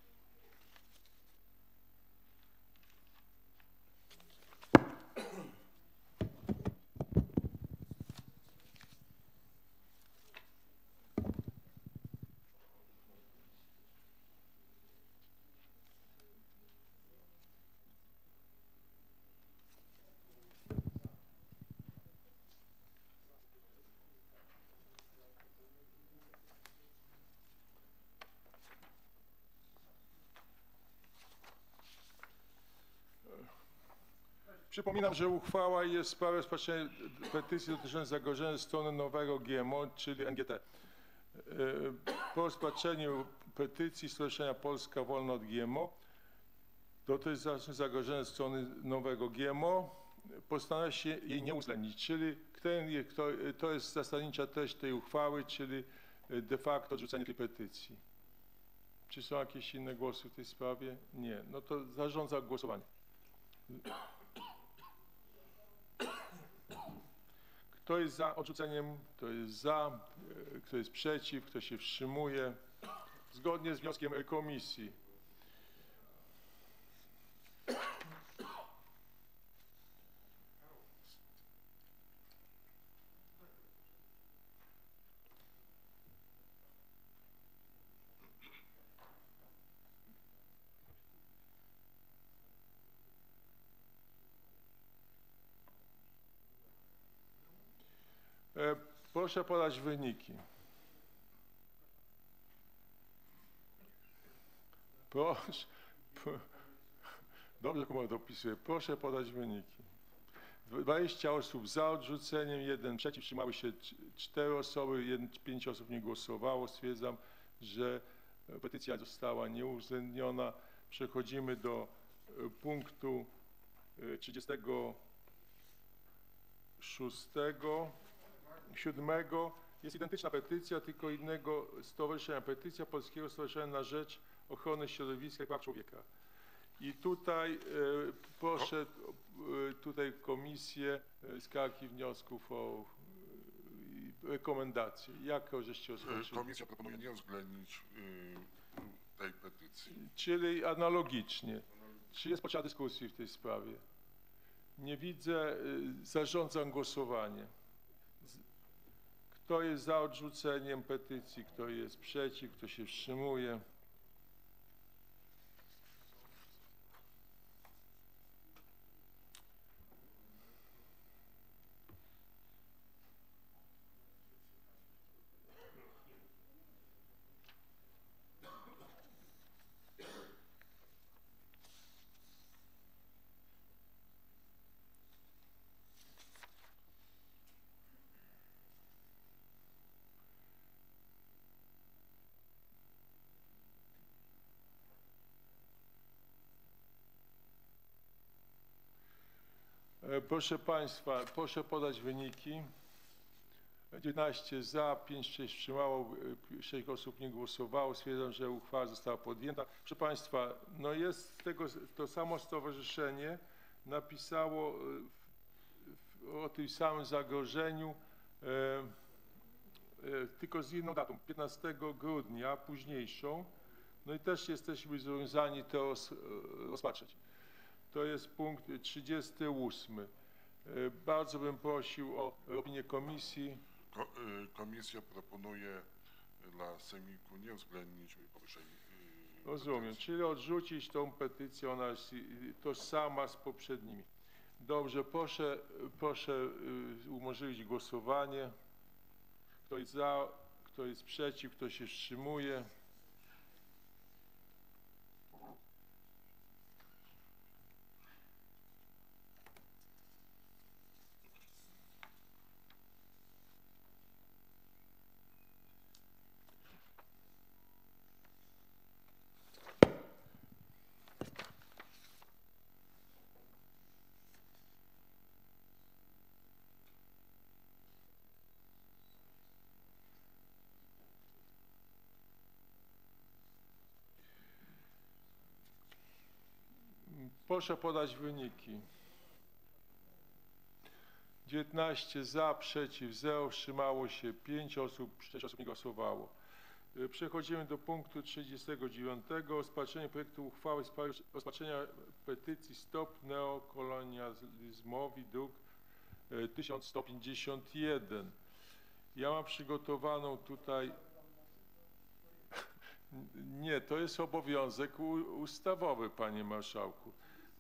Przypominam, że uchwała jest w sprawie rozpatrzenia petycji dotyczącej zagrożenia strony nowego GMO, czyli NGT. E, Po rozpatrzeniu petycji Stowarzyszenia Polska Wolna od GMO dotyczącej zagrożenia strony nowego GMO postanawia się jej nie uwzględnić, czyli to, jest zasadnicza treść tej uchwały, czyli de facto odrzucenie tej petycji. Czy są jakieś inne głosy w tej sprawie? Nie. No to zarządzam głosowanie. Kto jest za odrzuceniem, kto jest za, e, kto jest przeciw, kto się wstrzymuje, zgodnie z wnioskiem komisji. E, Proszę podać wyniki. Proszę. Dobrze, komu dopisuję. Proszę podać wyniki. 20 osób za odrzuceniem, jeden przeciw, trzymały się 4 osoby, 5 osób nie głosowało. Stwierdzam, że e, petycja została nieuwzględniona. Przechodzimy do e, punktu e, 36. Siódmego jest identyczna petycja, tylko innego stowarzyszenia. Petycja Polskiego Stowarzyszenia na Rzecz Ochrony Środowiska i Praw Człowieka. I tutaj e, proszę e, tutaj komisję e, skargi wniosków o e, rekomendacje. Jak żeście E, rozpatrzyli? Komisja proponuje nie uwzględnić y, tej petycji. Czyli analogicznie. Czy jest potrzeba dyskusji w tej sprawie? Nie widzę. y, Zarządzam głosowanie. Kto jest za odrzuceniem petycji? Kto jest przeciw? Kto się wstrzymuje? E, Proszę Państwa, proszę podać wyniki. 11 za, 5 się wstrzymało, 6 osób nie głosowało. Stwierdzam, że uchwała została podjęta. Proszę Państwa, no jest tego, to samo stowarzyszenie napisało e, w- w- o tym samym zagrożeniu, e, e, tylko z inną datą, 15 grudnia, późniejszą. No i też jesteśmy zobowiązani to roz, rozpatrzeć. To jest punkt 38. E, Bardzo bym prosił o opinię komisji. Ko, y, komisja proponuje dla Sejmiku nie uwzględnić powyższej y, Rozumiem, petycji. czyli odrzucić tą petycję, ona jest tożsama z poprzednimi. Dobrze, proszę, proszę umożliwić głosowanie. Kto jest za, kto jest przeciw, kto się wstrzymuje. Proszę podać wyniki. 19 za, przeciw 0, wstrzymało się 5 osób, 6 osób nie głosowało. Y, Przechodzimy do punktu 39. Rozpatrzenie projektu uchwały w sprawie rozpatrzenia petycji Stop Neokolonializmowi, druk y, 1151. Ja mam przygotowaną tutaj nie, to jest obowiązek ustawowy, panie marszałku.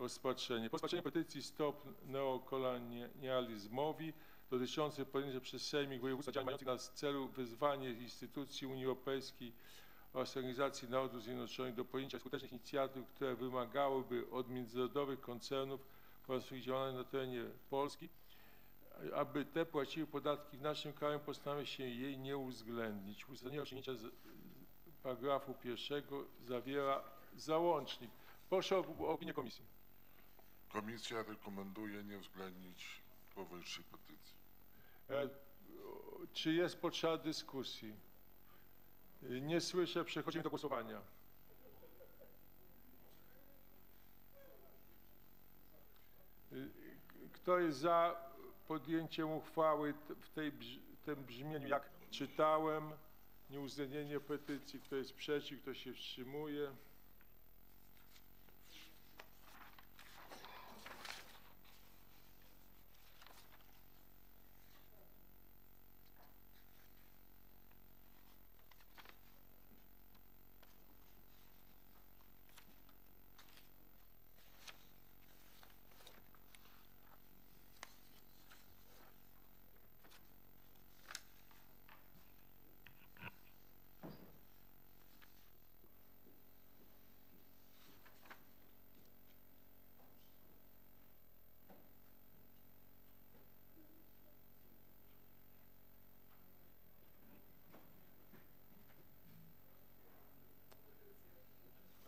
Rozpatrzenie. Rozpatrzenie petycji Stop Neokolonializmowi dotyczącej podjęcia przez Sejmik Województwa działań mających na celu wezwanie instytucji Unii Europejskiej oraz Organizacji Narodów Zjednoczonych do podjęcia skutecznych inicjatyw, które wymagałyby od międzynarodowych koncernów prowadzących działalność na terenie Polski, aby te płaciły podatki w naszym kraju, postanawia się jej nie uwzględnić. Uzasadnienie osiągnięcia paragrafu pierwszego zawiera załącznik. Proszę o opinię komisji. Komisja rekomenduje nie uwzględnić powyższej petycji. E, czy jest potrzeba dyskusji? Nie słyszę, przechodzimy do głosowania. E, Kto jest za podjęciem uchwały w tej, tym brzmieniu, jak czytałem, nieuwzględnienie petycji, kto jest przeciw, kto się wstrzymuje?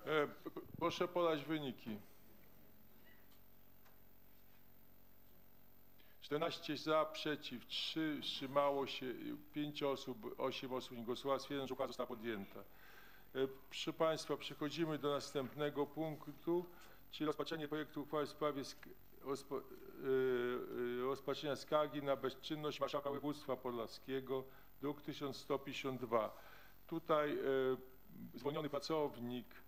E, p- p- Proszę podać wyniki. 14 za, przeciw, 3 wstrzymało się, 5 osób, 8 osób nie głosowało. Stwierdzam, że uchwała została podjęta. E, Proszę Państwa, przechodzimy do następnego punktu, czyli rozpatrzenie projektu uchwały w sprawie sk- rozpo, e, e, rozpatrzenia skargi na bezczynność marszałka województwa podlaskiego, druk 1152. Tutaj zwolniony pracownik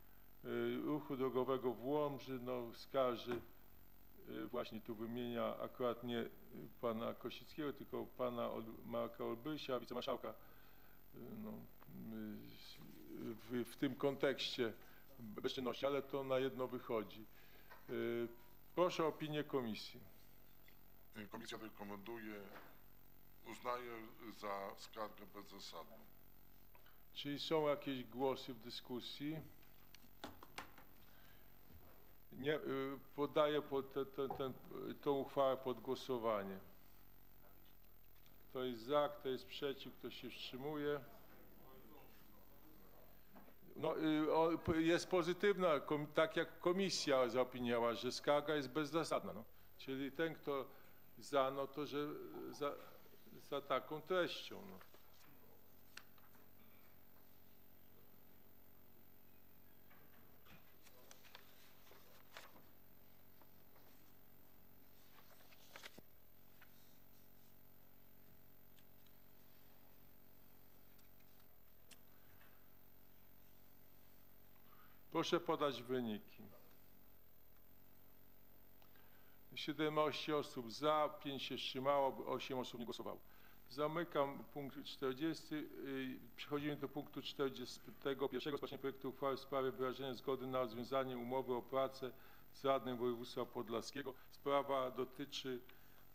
ruchu drogowego w Łomży, no skarży, y, właśnie tu wymienia akurat nie y, pana Kosickiego, tylko pana Marka Olbysia, wicemarszałka, y, no, y, w, w tym kontekście bezczynności, ale to na jedno wychodzi. Y, Proszę o opinię komisji. Y, Komisja rekomenduje, uznaje za skargę bezzasadną. Czy są jakieś głosy w dyskusji? Nie, y, podaję pod te, te, ten, tą uchwałę pod głosowanie. Kto jest za, kto jest przeciw, kto się wstrzymuje? No, y, jest pozytywna, tak jak komisja zaopiniowała, że skarga jest bezzasadna. No. Czyli ten, kto za, no to że za, za taką treścią. No. Proszę podać wyniki. 17 osób za, 5 się wstrzymało, 8 osób nie głosowało. Zamykam punkt 40. y, Przechodzimy do punktu 41. Rozpatrzenie projektu uchwały w sprawie wyrażenia zgody na rozwiązanie umowy o pracę z radnym województwa podlaskiego. Sprawa dotyczy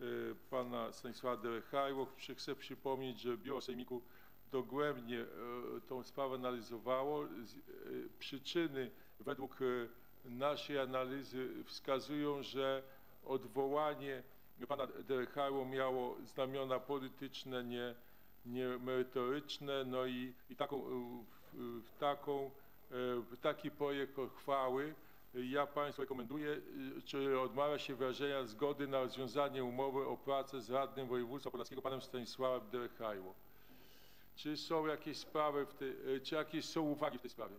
y, pana Stanisława Derechajło. Chcę przypomnieć, że Biuro Sejmiku dogłębnie e, tą sprawę analizowało. E, Przyczyny według e, naszej analizy wskazują, że odwołanie pana Derechajło miało znamiona polityczne, nie, nie merytoryczne, no i, i taką, taką, taki projekt uchwały ja Państwu rekomenduję, czy odmawia się wyrażenia zgody na rozwiązanie umowy o pracę z radnym województwa podlaskiego panem Stanisławem Derechajło. Czy są jakieś sprawy, w tej, y, czy jakieś są uwagi w tej sprawie?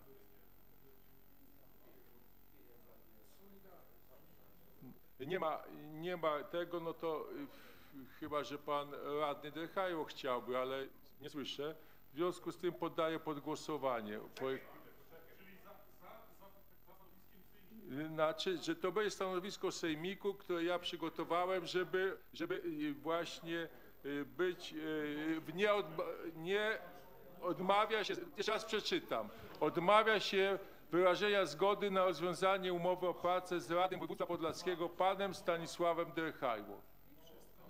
nie ma, nie ma tego, no to f- chyba, że pan radny Derchajo chciałby, ale nie słyszę. W związku z tym poddaję pod głosowanie. Znaczy, że to będzie stanowisko sejmiku, które ja przygotowałem, żeby, żeby y, właśnie być, y, w nie, odma, nie odmawia się, jeszcze raz przeczytam, odmawia się wyrażenia zgody na rozwiązanie umowy o pracę z Radnym Województwa Podlaskiego panem Stanisławem Derhajło.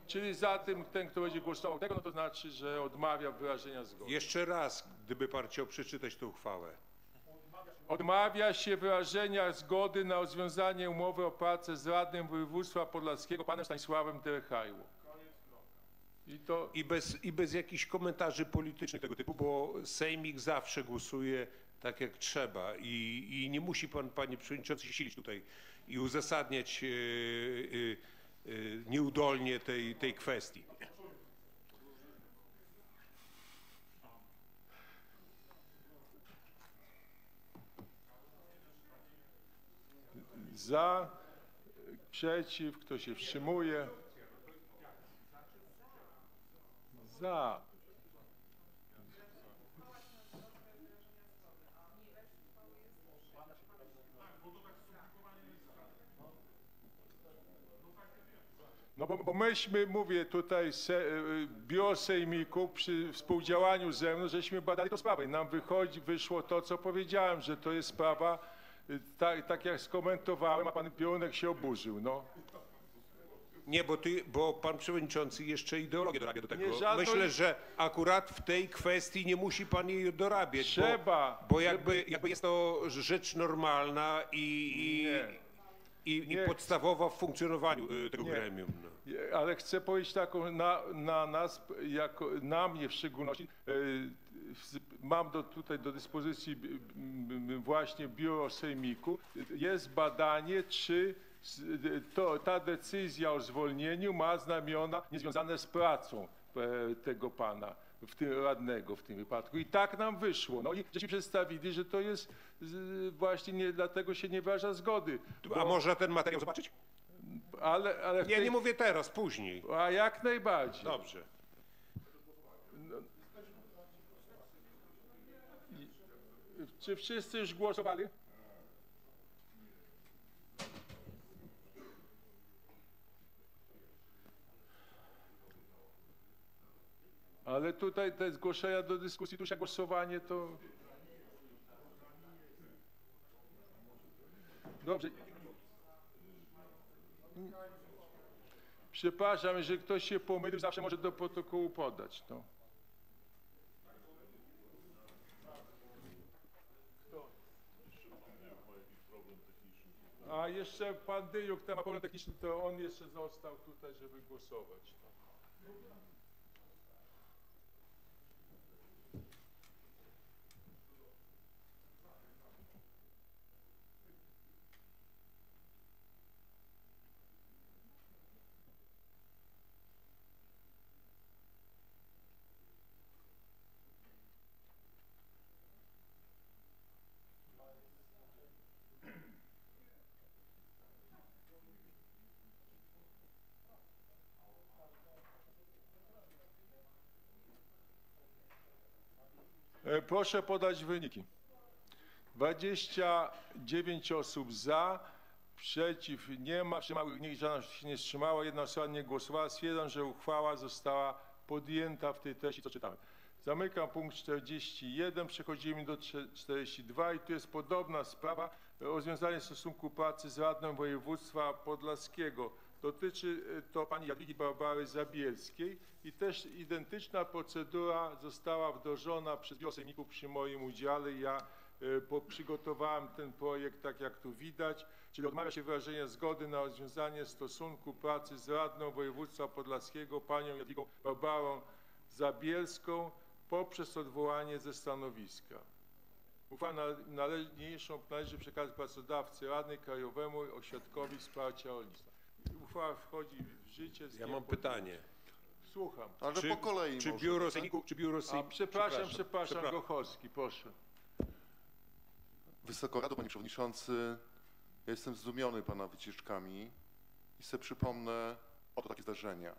Czyli za tym, ten, kto będzie głosował tego, no to znaczy, że odmawia wyrażenia zgody. Jeszcze raz, gdyby pan chciał przeczytać tę uchwałę. Odmawia się wyrażenia zgody na rozwiązanie umowy o pracę z Radnym Województwa Podlaskiego panem Stanisławem Derhajło. I to I bez, I bez jakichś komentarzy politycznych tego typu, bo Sejmik zawsze głosuje tak jak trzeba i, i nie musi pan, panie przewodniczący, się silić tutaj i uzasadniać e, e, nieudolnie tej, tej kwestii. za, przeciw, kto się wstrzymuje. Za. No bo, bo myśmy, mówię tutaj, se, y, biuro sejmiku przy współdziałaniu ze mną, żeśmy badali tę sprawę nam wychodzi, wyszło to, co powiedziałem, że to jest sprawa, tak, tak jak skomentowałem, a pan Pionek się oburzył, no. Nie, bo, ty, bo pan przewodniczący jeszcze ideologię dorabia do tego. Nie żadną- Myślę, że akurat w tej kwestii nie musi pan jej dorabiać. Trzeba, Bo, bo jakby, jakby jest to rzecz normalna i, i, i, i podstawowa w funkcjonowaniu y, tego Nie. gremium. No. Ale chcę powiedzieć taką na, na nas, jako, na mnie w szczególności. z- Mam do, tutaj do dyspozycji b- właśnie biuro sejmiku. Jest badanie, czy to, ta decyzja o zwolnieniu ma znamiona niezwiązane z pracą e, tego pana, w tym radnego w tym wypadku. I tak nam wyszło. No i żeśmy przedstawili, że to jest właśnie nie, dlatego się nie wyraża zgody. A Bo- można ten materiał zobaczyć? ale, ale tej- nie mówię teraz, później. A jak najbardziej. Dobrze. Czy wszyscy już głosowali? Ale tutaj te zgłoszenia do dyskusji, tu się głosowanie to... Dobrze. Przepraszam, jeżeli ktoś się pomylił, zawsze może do protokołu podać. No. A jeszcze pan Dyjuk, ten ma problem techniczny, to on jeszcze został tutaj, żeby głosować. E, Proszę podać wyniki. 29 osób za, przeciw nie ma, nikt żadna się nie wstrzymała, jedna osoba nie głosowała. Stwierdzam, że uchwała została podjęta w tej treści, co czytałem. Zamykam punkt 41, przechodzimy do trze- 42 i tu jest podobna sprawa, rozwiązanie stosunku pracy z radną województwa podlaskiego. Dotyczy e, to pani Jadwigi Barbary Zabielskiej i też identyczna procedura została wdrożona przez biuro sejmików przy moim udziale. Ja e, przygotowałem ten projekt tak jak tu widać, czyli odmawia się wyrażenia zgody na rozwiązanie stosunku pracy z radną województwa podlaskiego panią Jadwigą Barbarą Zabielską poprzez odwołanie ze stanowiska. Uchwałę nale- należniejszą należy przekazać pracodawcy radnej Krajowemu Ośrodkowi Wsparcia Rolnictwa. Uchwała wchodzi w życie z Ja dniem mam pytanie. Słucham. Ale Czy, po kolei czy może, biuro tak? czy biuro A sejmiku... przepraszam, przepraszam, Gochowski, proszę. Wysoko Rado, panie przewodniczący, ja jestem zdumiony pana wycieczkami i sobie przypomnę oto takie zdarzenia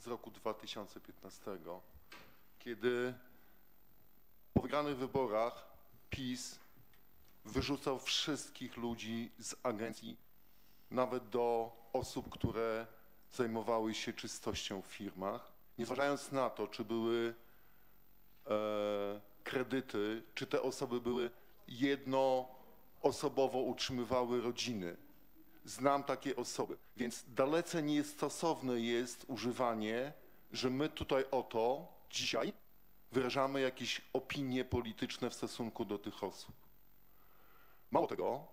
z roku 2015, kiedy po wygranych wyborach PiS wyrzucał wszystkich ludzi z agencji, nawet do osób, które zajmowały się czystością w firmach, nie zważając na to, czy były e, kredyty, czy te osoby były jednoosobowo utrzymywały rodziny. Znam takie osoby, więc dalece niestosowne jest używanie, że my tutaj oto dzisiaj wyrażamy jakieś opinie polityczne w stosunku do tych osób. Mało tego,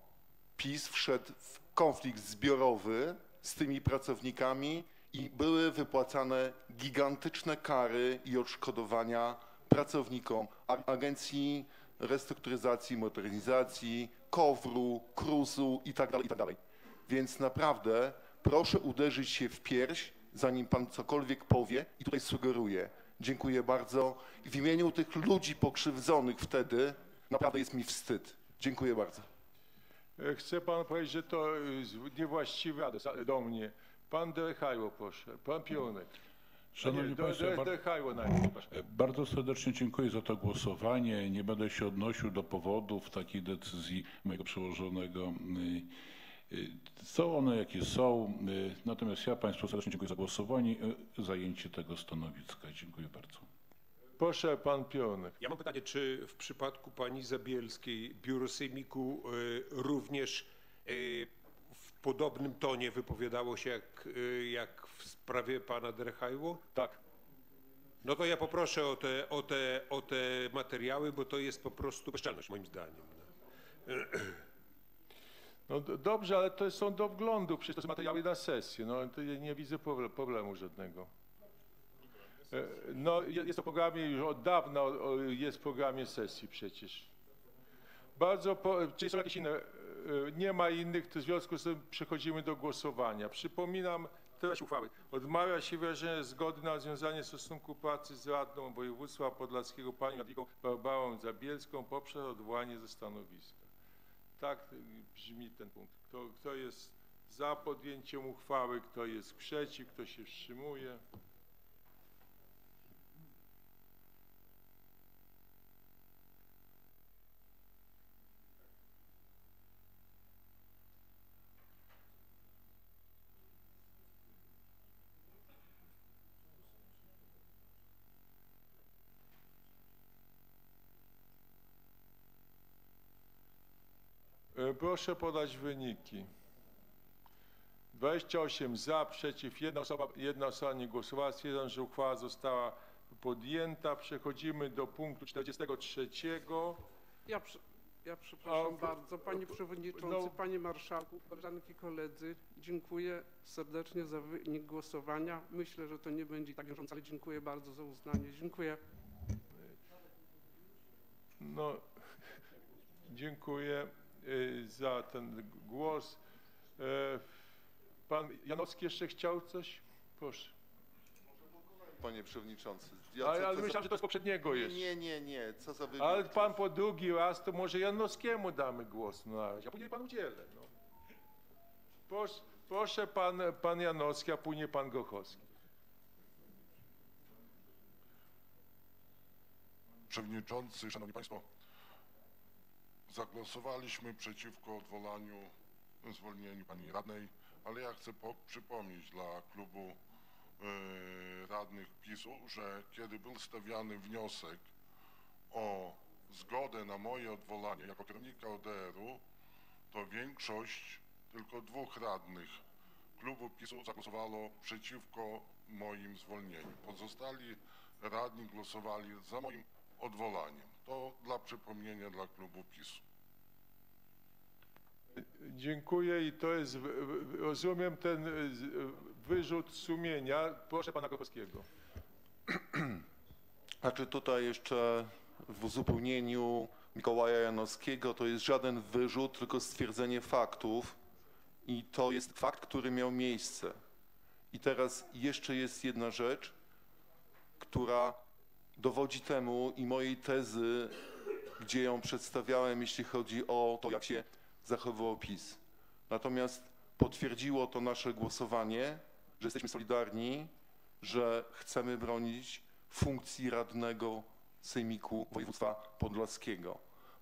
PiS wszedł w konflikt zbiorowy z tymi pracownikami i były wypłacane gigantyczne kary i odszkodowania pracownikom Agencji Restrukturyzacji, Modernizacji, KOWR-u, KRUS-u itd., itd. Więc naprawdę proszę uderzyć się w pierś, zanim pan cokolwiek powie i tutaj sugeruje. Dziękuję bardzo. W imieniu tych ludzi pokrzywdzonych wtedy naprawdę jest mi wstyd. Dziękuję bardzo. E, Chce pan powiedzieć, że to e, niewłaściwy adres do mnie. Pan Derechajło, proszę. Pan Pionek. Szanowni Nie, Państwo. E, Bardzo serdecznie dziękuję za to głosowanie. Nie będę się odnosił do powodów takiej decyzji mojego przełożonego. Są one jakie są. Natomiast ja Państwu serdecznie dziękuję za głosowanie, zajęcie tego stanowiska. Dziękuję bardzo. Proszę, pan Pionek. Ja mam pytanie, czy w przypadku pani Zabielskiej biuro sejmiku y, również y, w podobnym tonie wypowiadało się jak, y, jak w sprawie pana Derechajło? Tak. No to ja poproszę o te, o, te, o te materiały, bo to jest po prostu bezczelność moim zdaniem. No dobrze, ale to są do wglądu, przecież to są materiały na sesję. No nie widzę problemu żadnego. E, No je- jest to programie już od dawna, jest w programie sesji przecież. Bardzo, po, czy są jakieś inne? e, Nie ma innych, to w związku z tym przechodzimy do głosowania. Przypominam treść uchwały. Odmawia się wyrażenia zgody na rozwiązanie stosunku pracy z radną województwa podlaskiego panią Jadwigą Barbarą Zabielską poprzez odwołanie ze stanowiska. Tak brzmi ten punkt. Kto, kto jest za podjęciem uchwały, kto jest przeciw, kto się wstrzymuje? Proszę podać wyniki. 28 za, przeciw, jedna osoba, jedna osoba nie głosowała. Stwierdzam, że uchwała została podjęta. Przechodzimy do punktu 43. Ja, ja przepraszam A, bardzo, panie przewodniczący, no. panie marszałku, koleżanki, koledzy, dziękuję serdecznie za wynik głosowania. Myślę, że to nie będzie tak wiążące, ale dziękuję bardzo za uznanie. Dziękuję. No, dziękuję za ten głos. E, Pan Janowski jeszcze chciał coś? Proszę. Panie Przewodniczący. Ale- co- ale co za- myślałem, że to z poprzedniego Nie, jeszcze. Nie, nie, nie. Co za wybieg. Ale pan po drugi raz, to może Janowskiemu damy głos na razie, a później pan udzielę. No. Proszę, proszę pan, pan Janowski, a później pan Gochowski. Przewodniczący, Szanowni Państwo, zagłosowaliśmy przeciwko odwołaniu, zwolnieniu Pani Radnej, ale ja chcę po, przypomnieć dla klubu e, radnych PiSu, że kiedy był stawiany wniosek o zgodę na moje odwołanie jako kierownika ODR-u, to większość, tylko dwóch radnych klubu PiSu zagłosowało przeciwko moim zwolnieniu. Pozostali radni głosowali za moim odwołaniem. To dla przypomnienia dla klubu PiSu. Dziękuję i to jest, rozumiem ten z- y, wyrzut sumienia. Proszę pana Gochowskiego. Znaczy tutaj jeszcze w uzupełnieniu Mikołaja Janowskiego to jest żaden wyrzut, tylko stwierdzenie faktów i to jest fakt, który miał miejsce. I teraz jeszcze jest jedna rzecz, która dowodzi temu i mojej tezy, gdzie ją przedstawiałem, jeśli chodzi o to, jak się zachowywał PiS. Natomiast potwierdziło to nasze głosowanie, że jesteśmy solidarni, że chcemy bronić funkcji radnego Sejmiku Województwa Podlaskiego.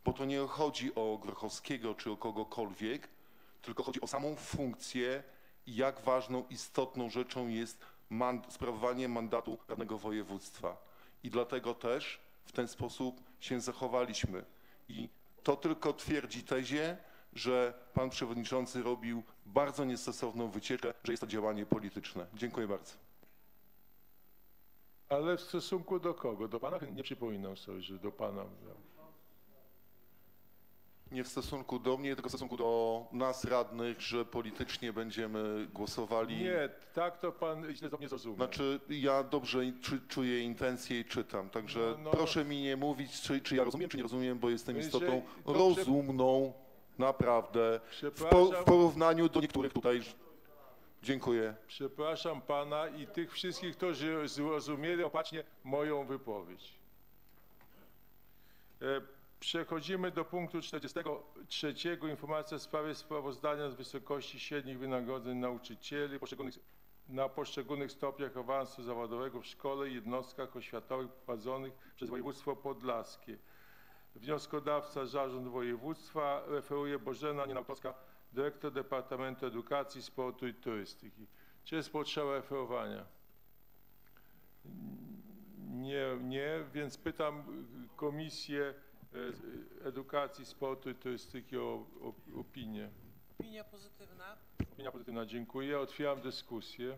Bo to nie chodzi o Grochowskiego czy o kogokolwiek, tylko chodzi o samą funkcję i jak ważną, istotną rzeczą jest sprawowanie mandatu radnego województwa. I dlatego też w ten sposób się zachowaliśmy. I to tylko twierdzi tezie, że pan przewodniczący robił bardzo niestosowną wycieczkę, że jest to działanie polityczne. Dziękuję bardzo. Ale w stosunku do kogo? Do pana? Nie przypominam sobie, że do pana. Nie w stosunku do mnie, tylko w stosunku do nas radnych, że politycznie będziemy głosowali. Nie, tak to pan źle to mnie zrozumiał. Znaczy, ja dobrze czu- czuję intencje i czytam, także No, no. proszę mi nie mówić, czy, czy ja rozumiem, czy nie rozumiem, bo jestem istotą dobrze- rozumną, naprawdę, w, po, w porównaniu do niektórych tutaj. Dziękuję. Przepraszam pana i tych wszystkich, którzy zrozumieli opacznie moją wypowiedź. Przechodzimy do punktu 43. Informacja w sprawie sprawozdania z wysokości średnich wynagrodzeń nauczycieli poszczególnych, na poszczególnych stopniach awansu zawodowego w szkole i jednostkach oświatowych prowadzonych przez województwo podlaskie. Wnioskodawca Zarząd Województwa referuje Bożena Nienaukowska, dyrektor Departamentu Edukacji, Sportu i Turystyki. Czy jest potrzeba referowania? Nie, nie, więc pytam Komisję Edukacji, Sportu i Turystyki o, o opinię. Opinia pozytywna. Opinia pozytywna, dziękuję. Otwieram dyskusję.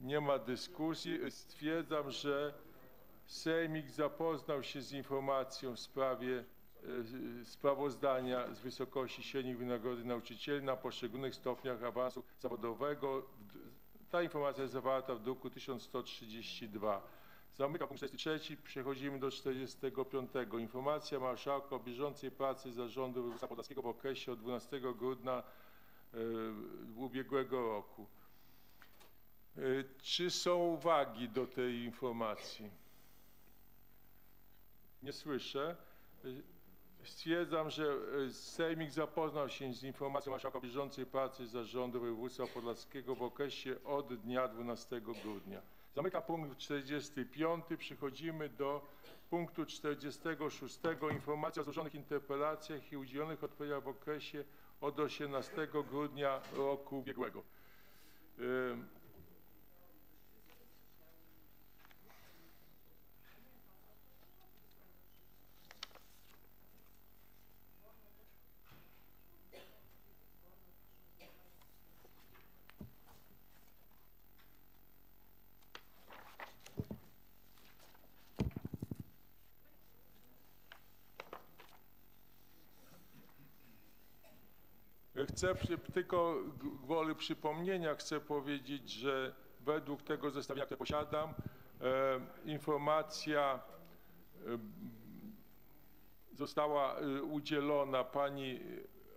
Nie ma dyskusji. Stwierdzam, że Sejmik zapoznał się z informacją w sprawie e, sprawozdania z wysokości średnich wynagrodzeń nauczycieli na poszczególnych stopniach awansu zawodowego. Ta informacja jest zawarta w druku 1132. Zamykam punkt 43. Przechodzimy do 45. Informacja marszałka o bieżącej pracy zarządu województwa podlaskiego w okresie od 12 grudnia e, ubiegłego roku. E, Czy są uwagi do tej informacji? Nie słyszę. E, Stwierdzam, że Sejmik zapoznał się z informacją marszałka bieżącej pracy zarządu województwa podlaskiego w okresie od dnia 12 grudnia. Zamyka punkt 45. Przechodzimy do punktu 46. Informacja o złożonych interpelacjach i udzielonych odpowiedziach w okresie od 18 grudnia roku ubiegłego. Chcę przy, tylko gwoli przypomnienia chcę powiedzieć, że według tego zestawienia, które posiadam, e, informacja e, została e, udzielona pani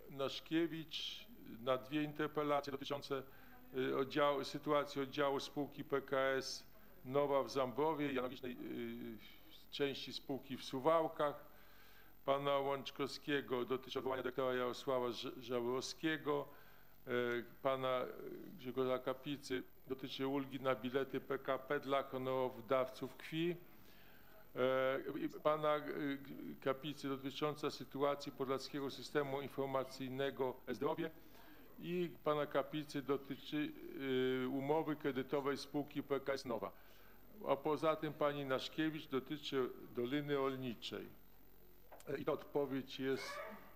Naszkiewicz na dwie interpelacje dotyczące e, oddziału, sytuacji oddziału spółki PKS Nowa w Zambrowie i analogicznej e, części spółki w Suwałkach pana Łączkowskiego dotyczy odwołania doktora Jarosława Ż- Żałowskiego, e, pana Grzegorza Kapicy dotyczy ulgi na bilety PKP dla honorowdawców krwi, e, pana e, Kapicy dotycząca sytuacji podlaskiego systemu informacyjnego e-zdrowie i pana Kapicy dotyczy umowy kredytowej spółki PKS Nowa. A poza tym pani Naszkiewicz dotyczy Doliny Olniczej. I ta odpowiedź jest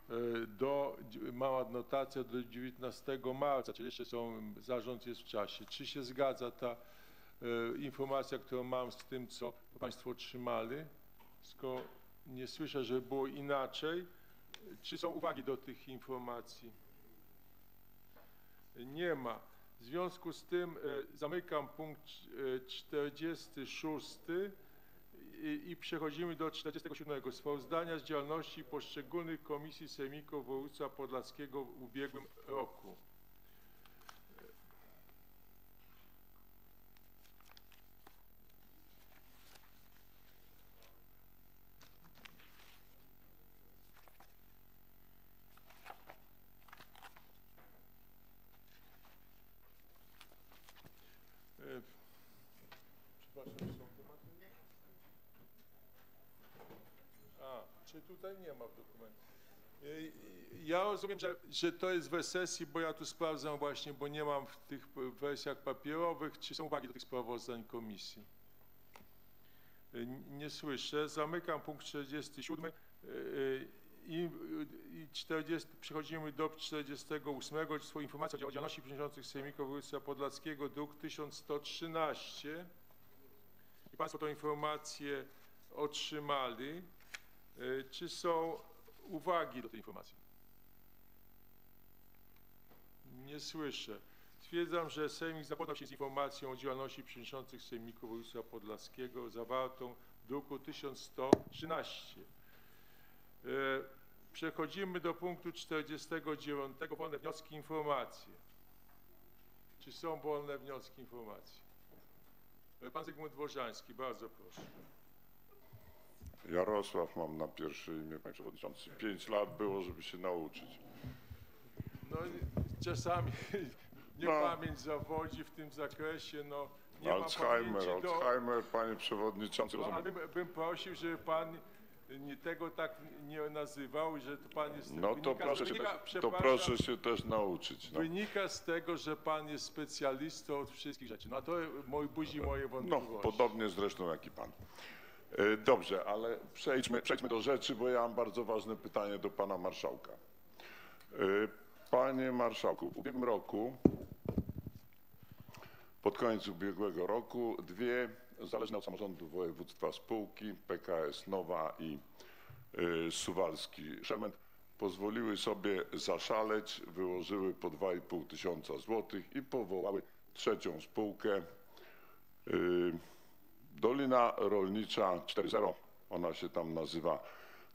e, do, mała notacja do 19 marca, czyli jeszcze są, zarząd jest w czasie. Czy się zgadza ta e, informacja, którą mam z tym, co Państwo otrzymali? Skoro nie słyszę, że było inaczej, czy są uwagi do tych informacji? Nie ma. W związku z tym e, zamykam punkt e, 46 i, przechodzimy do 47. Sprawozdania z działalności poszczególnych komisji sejmików województwa podlaskiego w ubiegłym roku. Tutaj nie ma w dokumencie. Y, Ja rozumiem, że, że to jest we sesji, bo ja tu sprawdzam właśnie, bo nie mam w tych wersjach papierowych, czy są uwagi do tych sprawozdań komisji. Y, Nie słyszę. Zamykam punkt 47 y, i, i 40, przechodzimy do 48, czyli swoją informację o działalności przewodniczących Sejmików Województwa Podlaskiego, druk 1113. I Państwo tę informację otrzymali. Y, Czy są uwagi do tej informacji? Nie słyszę. Stwierdzam, że Sejmik zapoznał się z informacją o działalności przewodniczących Sejmików Województwa Podlaskiego zawartą w druku 1113. E, Przechodzimy do punktu 49. Wolne wnioski informacje. Czy są wolne wnioski informacje? E, Pan Zygmunt Dworzański, bardzo proszę. Jarosław mam na pierwsze imię, panie przewodniczący. Pięć lat było, żeby się nauczyć. No czasami No. niepamięć zawodzi w tym zakresie, no nie Alzheimer, do... Alzheimer, panie przewodniczący. No, ale bym- prosił, żeby pan nie, tego tak nie nazywał, że to pan jest... No to wynika- proszę, się wynika- też, to proszę się też nauczyć. No. Wynika z tego, że pan jest specjalistą od wszystkich rzeczy. No to mój, budzi moje No, wątpliwości. podobnie zresztą jak i pan. E, Dobrze, ale przejdźmy, przejdźmy do rzeczy, bo ja mam bardzo ważne pytanie do pana marszałka. E, Panie marszałku, w ubiegłym roku, pod koniec ubiegłego roku, dwie zależne od samorządu województwa spółki, PKS Nowa i e, Suwalski Szement, pozwoliły sobie zaszaleć, wyłożyły po 2,5 tysiąca złotych i powołały trzecią spółkę Dolina Rolnicza 4.0, ona się tam nazywa.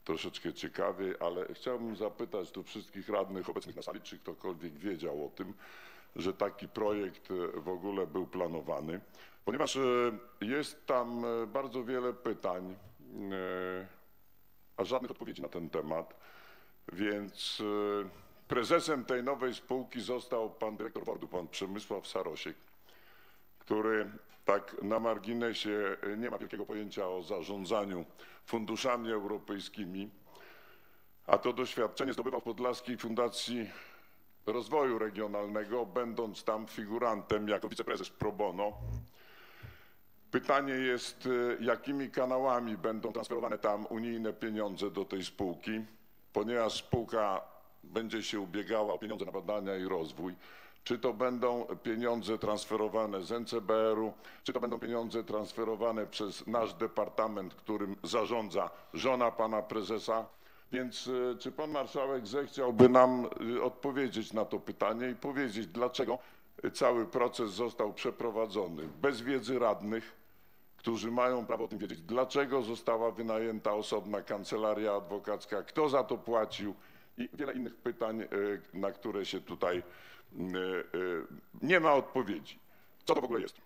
Troszeczkę ciekawiej, ale chciałbym zapytać tu wszystkich radnych obecnych na sali, czy ktokolwiek wiedział o tym, że taki projekt w ogóle był planowany, ponieważ e, jest tam e, bardzo wiele pytań, e, a żadnych odpowiedzi na ten temat, więc prezesem tej nowej spółki został pan dyrektor Wordu, pan Przemysław Sarosiek który tak na marginesie y, nie ma wielkiego pojęcia o zarządzaniu funduszami europejskimi, a to doświadczenie zdobywał w Podlaskiej Fundacji Rozwoju Regionalnego, będąc tam figurantem jako wiceprezes pro bono. Pytanie jest, y, jakimi kanałami będą transferowane tam unijne pieniądze do tej spółki, ponieważ spółka będzie się ubiegała o pieniądze na badania i rozwój. Czy to będą pieniądze transferowane z NCBR-u, czy to będą pieniądze transferowane przez nasz departament, którym zarządza żona pana prezesa. Więc y, czy pan marszałek zechciałby nam y, odpowiedzieć na to pytanie i powiedzieć, dlaczego cały proces został przeprowadzony bez wiedzy radnych, którzy mają prawo o tym wiedzieć. Dlaczego została wynajęta osobna kancelaria adwokacka, kto za to płacił i wiele innych pytań, e, na które się tutaj e, e, nie ma odpowiedzi. Co to w ogóle jest?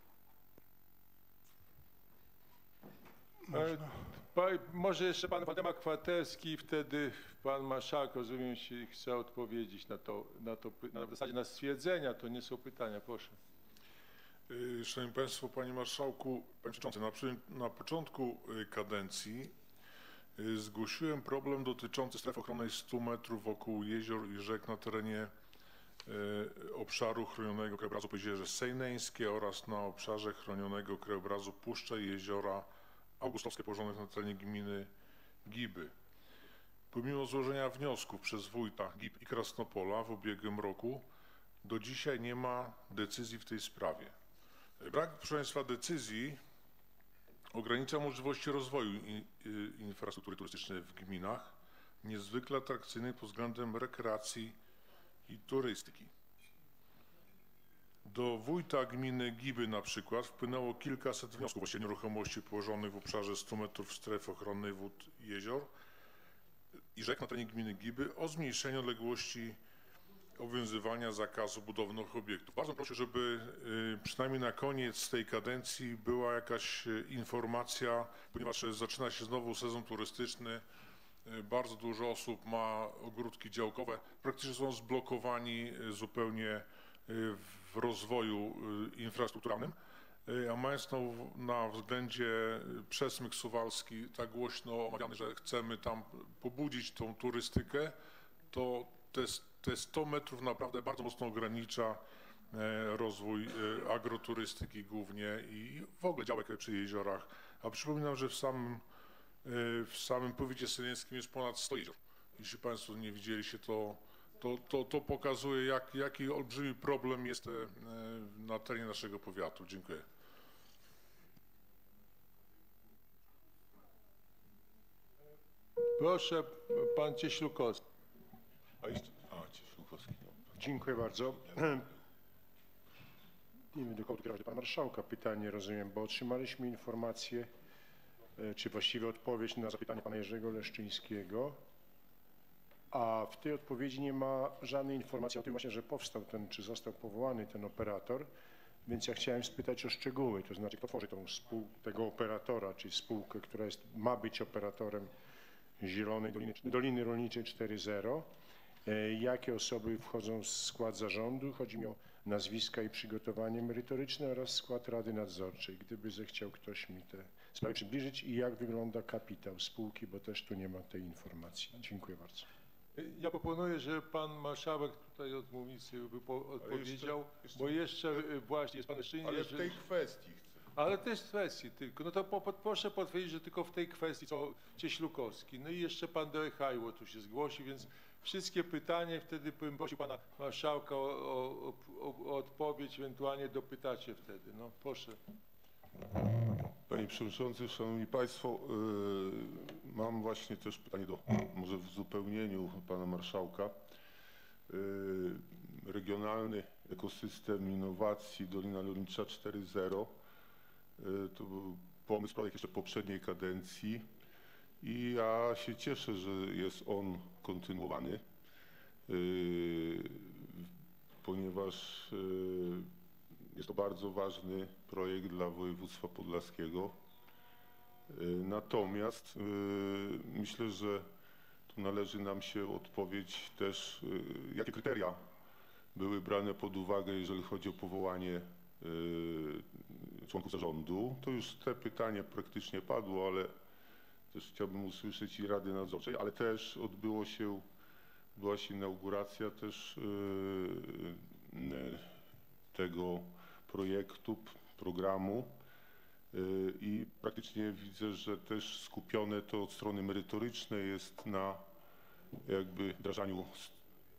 E, pa, może jeszcze pan Waldemar Kwaterski, wtedy pan marszałek, rozumiem, się chce odpowiedzieć na to, na to, na zasadzie na stwierdzenia, to nie są pytania, proszę. Szanowni Państwo, Panie Marszałku, Panie Przewodniczący, na, na początku kadencji zgłosiłem problem dotyczący stref ochronnej 100 metrów wokół jezior i rzek na terenie obszaru chronionego krajobrazu Pojezierze Sejneńskie oraz na obszarze chronionego krajobrazu Puszcze i Jeziora Augustowskie położonych na terenie gminy Giby. Pomimo złożenia wniosków przez wójta Gib i Krasnopola w ubiegłym roku, do dzisiaj nie ma decyzji w tej sprawie. Brak, proszę Państwa, decyzji ogranicza możliwości rozwoju i- infrastruktury turystycznej w gminach, niezwykle atrakcyjnej pod względem rekreacji i turystyki. Do wójta gminy Giby na przykład wpłynęło kilkaset wniosków o nieruchomości położonych w obszarze 100 metrów strefy ochronnej wód jezior i rzek na terenie gminy Giby o zmniejszeniu odległości obowiązywania zakazu budowy nowych obiektów. Bardzo proszę, żeby y, przynajmniej na koniec tej kadencji była jakaś y, informacja, ponieważ zaczyna się znowu sezon turystyczny. Y, Bardzo dużo osób ma ogródki działkowe, praktycznie są zblokowani y, zupełnie y, w rozwoju infrastrukturalnym. A mając na, względzie przesmyk suwalski tak głośno omawiany, że chcemy tam pobudzić tą turystykę, to te, te 100 metrów naprawdę bardzo mocno ogranicza e, rozwój e, agroturystyki głównie i w ogóle działek przy jeziorach. A przypominam, że w samym, e, w samym powiecie syleńskim jest ponad 100 jezior. Jeśli Państwo nie widzieliście, to, to, to, to pokazuje, jak, jaki olbrzymi problem jest e, na terenie naszego powiatu. Dziękuję. Proszę, pan Cieślukowski. A jeszcze, a, Cieślukowski. no. Dziękuję bardzo. Nie wiem, do kogo pana marszałka pytanie, rozumiem, bo otrzymaliśmy informację, czy właściwie odpowiedź na zapytanie pana Jerzego Leszczyńskiego, a w tej odpowiedzi nie ma żadnej informacji o tym właśnie, że powstał ten, czy został powołany ten operator, więc ja chciałem spytać o szczegóły, to znaczy kto tworzy tą spół, tego operatora, czy spółkę, która jest, ma być operatorem Zielonej Doliny, Doliny Rolniczej 4.0, E, Jakie osoby wchodzą w skład zarządu? Chodzi mi o nazwiska i przygotowanie merytoryczne oraz skład Rady Nadzorczej. Gdyby zechciał ktoś mi te sprawy przybliżyć i jak wygląda kapitał spółki, bo też tu nie ma tej informacji. Dziękuję bardzo. Ja proponuję, że pan marszałek tutaj od mównicy by po, odpowiedział, bo jeszcze y, właśnie jest pan Leszczyński. Ale w tej kwestii chcę. Ale też w kwestii tylko. No to po, po, proszę potwierdzić, że tylko w tej kwestii, co Cieślukowski. No i jeszcze pan Derechajło tu się zgłosi, więc wszystkie pytania, wtedy bym prosił pana marszałka o, o, o, o odpowiedź, ewentualnie dopytacie wtedy. No proszę. Panie Przewodniczący, Szanowni Państwo, yy, mam właśnie też pytanie do, może w uzupełnieniu Pana Marszałka. Yy, Regionalny ekosystem innowacji Dolina Rolnicza 4.0 yy, to był pomysł projekt jeszcze poprzedniej kadencji i ja się cieszę, że jest on kontynuowany, ponieważ jest to bardzo ważny projekt dla województwa podlaskiego. Y, Natomiast y, myślę, że tu należy nam się odpowiedź też, y, jakie kryteria były brane pod uwagę, jeżeli chodzi o powołanie członków zarządu. To już te pytanie praktycznie padło, ale też chciałbym usłyszeć i Rady Nadzorczej, ale też odbyło się, była się inauguracja też tego projektu, programu y, i praktycznie widzę, że też skupione to od strony merytorycznej jest na jakby wdrażaniu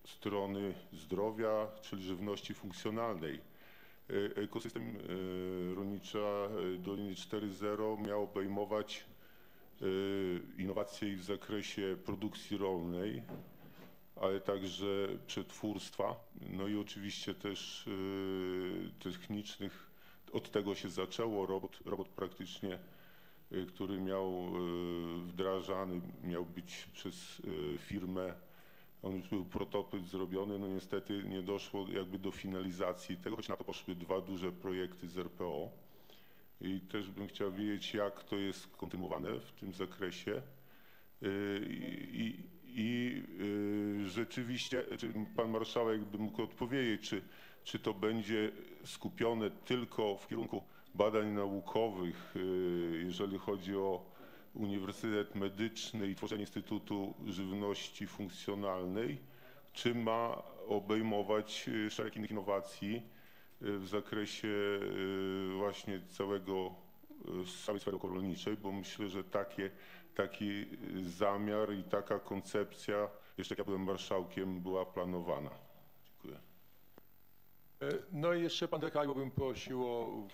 strony zdrowia, czyli żywności funkcjonalnej. Y, Ekosystem y, rolnicza y, Doliny 4.0 miał obejmować innowacje w zakresie produkcji rolnej, ale także przetwórstwa, no i oczywiście też y, technicznych. Od tego się zaczęło. Robot, robot praktycznie, y, który miał y, wdrażany, miał być przez firmę. On już był prototyp zrobiony, no niestety nie doszło jakby do finalizacji tego, choć na to poszły dwa duże projekty z RPO. I też bym chciał wiedzieć, jak to jest kontynuowane w tym zakresie. Y, I, i y, rzeczywiście, czy pan marszałek by mógł odpowiedzieć, czy, czy to będzie skupione tylko w kierunku badań naukowych, y, jeżeli chodzi o Uniwersytet Medyczny i tworzenie Instytutu Żywności Funkcjonalnej, czy ma obejmować y, szereg innych innowacji w zakresie właśnie całego, całej sfery okołolniczej, bo myślę, że takie, taki y, zamiar i taka koncepcja, jeszcze jak ja byłem marszałkiem, była planowana. Dziękuję. E, No i jeszcze pan Derechajło bym prosił o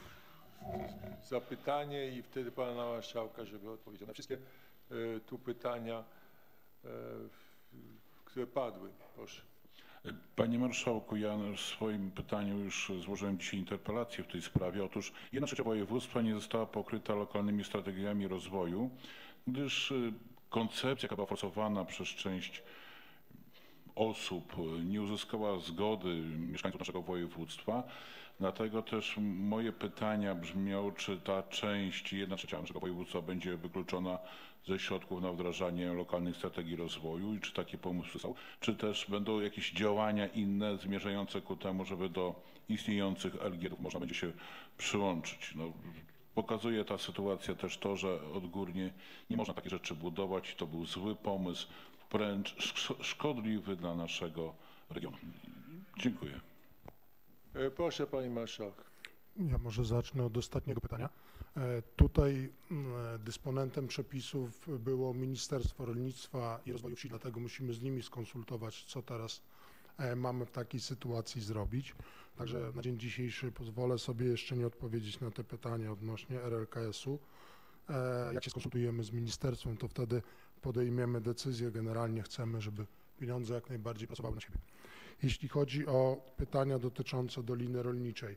zapytanie i wtedy pana marszałka, żeby odpowiedział na wszystkie e, tu pytania, e, które padły. Proszę. Panie Marszałku, ja w swoim pytaniu już złożyłem dzisiaj interpelację w tej sprawie. Otóż jedna trzecia województwa nie została pokryta lokalnymi strategiami rozwoju, gdyż y, koncepcja, jaka była forsowana przez część osób e, nie uzyskała zgody mieszkańców naszego województwa. Dlatego też moje pytania brzmią, czy ta część, jedna trzecia naszego województwa będzie wykluczona ze środków na wdrażanie lokalnych strategii rozwoju i czy takie pomysły są, czy też będą jakieś działania inne zmierzające ku temu, żeby do istniejących LGR-ów można będzie się przyłączyć. No, pokazuje ta sytuacja też to, że odgórnie nie można takich rzeczy budować. To był zły pomysł, wręcz sz- szkodliwy dla naszego regionu. Dziękuję. E, Proszę Pani Marszałek. Ja może zacznę od ostatniego pytania. E, Tutaj mm, dysponentem przepisów było Ministerstwo Rolnictwa i Rozwoju Wsi, dlatego musimy z nimi skonsultować, co teraz e, mamy w takiej sytuacji zrobić. Także na dzień dzisiejszy pozwolę sobie jeszcze nie odpowiedzieć na te pytania odnośnie RLKS-u. E, Jak się skonsultujemy z ministerstwem, to wtedy podejmiemy decyzję. Generalnie chcemy, żeby pieniądze jak najbardziej pracowały na siebie. Jeśli chodzi o pytania dotyczące Doliny Rolniczej,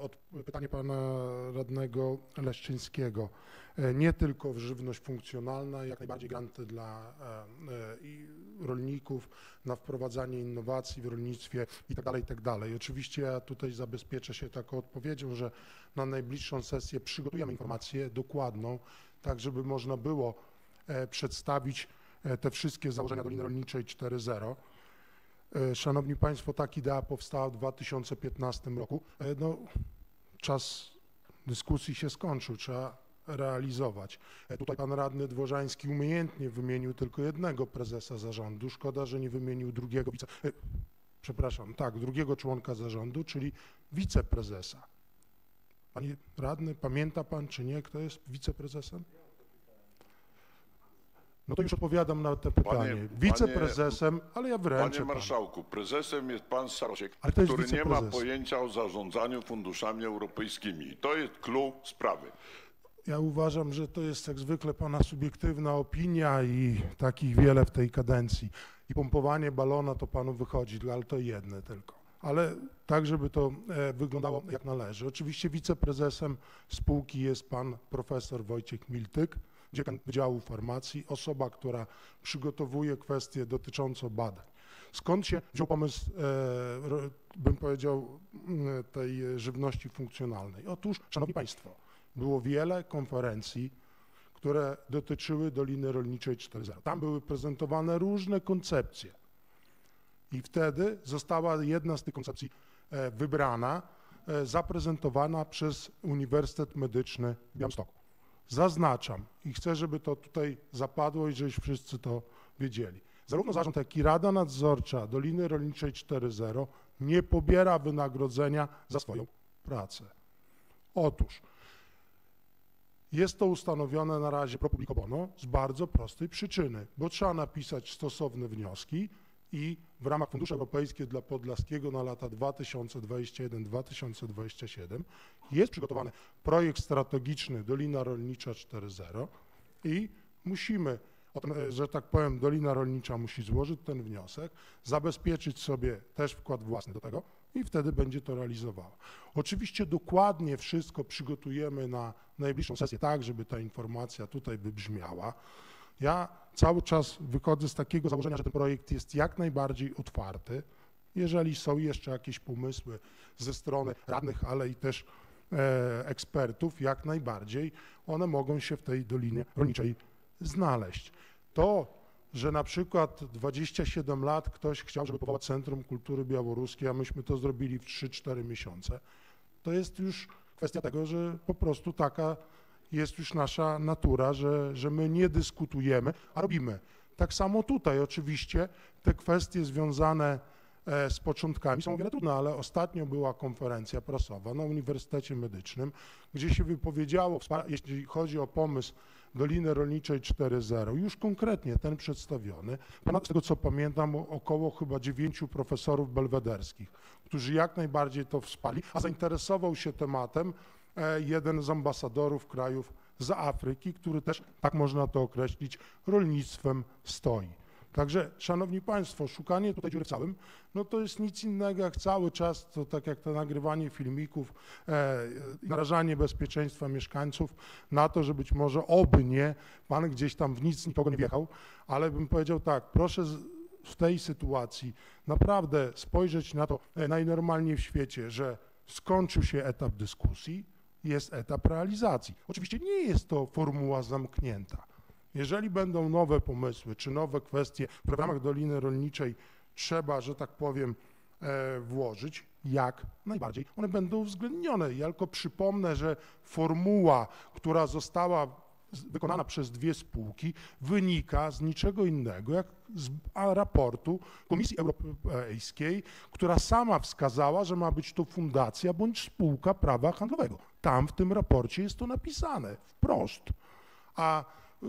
od pytanie pana radnego Leszczyńskiego. E, Nie tylko żywność funkcjonalna, jak najbardziej granty dla e, e, rolników na wprowadzanie innowacji w rolnictwie i tak dalej, i tak dalej. Oczywiście ja tutaj zabezpieczę się taką odpowiedzią, że na najbliższą sesję przygotujemy informację dokładną, tak żeby można było przedstawić te wszystkie założenia Doliny Rolniczej 4.0. E, Szanowni Państwo, tak idea powstała w 2015 roku. E, No, czas dyskusji się skończył, trzeba realizować. E, Tutaj pan radny Dworzański umiejętnie wymienił tylko jednego prezesa zarządu. Szkoda, że nie wymienił drugiego wice... Przepraszam, tak, drugiego członka zarządu, czyli wiceprezesa. Panie radny, pamięta pan czy nie, kto jest wiceprezesem? No to już odpowiadam na to pytanie. Panie- Wiceprezesem, ale ja wręczę Panie marszałku, prezesem jest pan to jest który nie ma pojęcia o zarządzaniu funduszami europejskimi. To jest clue sprawy. Ja uważam, że to jest jak zwykle pana subiektywna opinia i takich wiele w tej kadencji. I pompowanie balona to panu wychodzi, ale to jedne tylko. Ale tak, żeby to e, wyglądało jak należy. Oczywiście wiceprezesem spółki jest pan profesor Wojciech Miltyk, dziekan Wydziału Farmacji, osoba, która przygotowuje kwestie dotyczące badań. Skąd się wziął pomysł, e, bym powiedział, tej żywności funkcjonalnej? Otóż, Szanowni Państwo, było wiele konferencji, które dotyczyły Doliny Rolniczej 4.0. Tam były prezentowane różne koncepcje. I wtedy została jedna z tych koncepcji e, wybrana, e, zaprezentowana przez Uniwersytet Medyczny w Białymstoku. Zaznaczam i chcę, żeby to tutaj zapadło i żebyśmy wszyscy to wiedzieli. Zarówno zarząd, jak i Rada Nadzorcza Doliny Rolniczej 4.0 nie pobiera wynagrodzenia za swoją pracę. Otóż jest to ustanowione na razie pro publico bono z bardzo prostej przyczyny, bo trzeba napisać stosowne wnioski i w ramach Funduszy Europejskich dla Podlaskiego na lata 2021-2027 jest przygotowany projekt strategiczny Dolina Rolnicza 4.0 i musimy, że tak powiem, Dolina Rolnicza musi złożyć ten wniosek, zabezpieczyć sobie też wkład własny do tego i wtedy będzie to realizowała. Oczywiście dokładnie wszystko przygotujemy na najbliższą sesję, tak żeby ta informacja tutaj wybrzmiała. Ja cały czas wychodzę z takiego założenia, że ten projekt jest jak najbardziej otwarty. Jeżeli są jeszcze jakieś pomysły ze strony radnych, ale i też e, ekspertów, jak najbardziej one mogą się w tej Dolinie Rolniczej znaleźć. To, że na przykład 27 lat ktoś chciał, żeby powołać Centrum Kultury Białoruskiej, a myśmy to zrobili w 3-4 miesiące, to jest już kwestia tego, że po prostu taka jest już nasza natura, że, że my nie dyskutujemy, a robimy. Tak samo tutaj oczywiście te kwestie związane e, z początkami są wiele trudne, ale ostatnio była konferencja prasowa na Uniwersytecie Medycznym, gdzie się wypowiedziało, jeśli chodzi o pomysł Doliny Rolniczej 4.0, już konkretnie ten przedstawiony, ponad z tego co pamiętam około chyba dziewięciu profesorów belwederskich, którzy jak najbardziej to wspali, a zainteresował się tematem jeden z ambasadorów krajów z Afryki, który też, tak można to określić, rolnictwem stoi. Także, Szanowni Państwo, szukanie tutaj dziury w całym, no to jest nic innego jak cały czas, to tak jak to nagrywanie filmików, e, narażanie bezpieczeństwa mieszkańców na to, że być może oby nie, Pan gdzieś tam w nic nikogo nie wjechał, ale bym powiedział tak, proszę z, w tej sytuacji naprawdę spojrzeć na to e, najnormalniej w świecie, że skończył się etap dyskusji, jest etap realizacji. Oczywiście nie jest to formuła zamknięta. Jeżeli będą nowe pomysły czy nowe kwestie w programach Doliny Rolniczej trzeba, że tak powiem, e, włożyć, jak najbardziej one będą uwzględnione. Ja tylko przypomnę, że formuła, która została wykonana przez dwie spółki, wynika z niczego innego jak z raportu Komisji Europejskiej, która sama wskazała, że ma być to fundacja bądź spółka prawa handlowego. Tam w tym raporcie jest to napisane wprost. A y,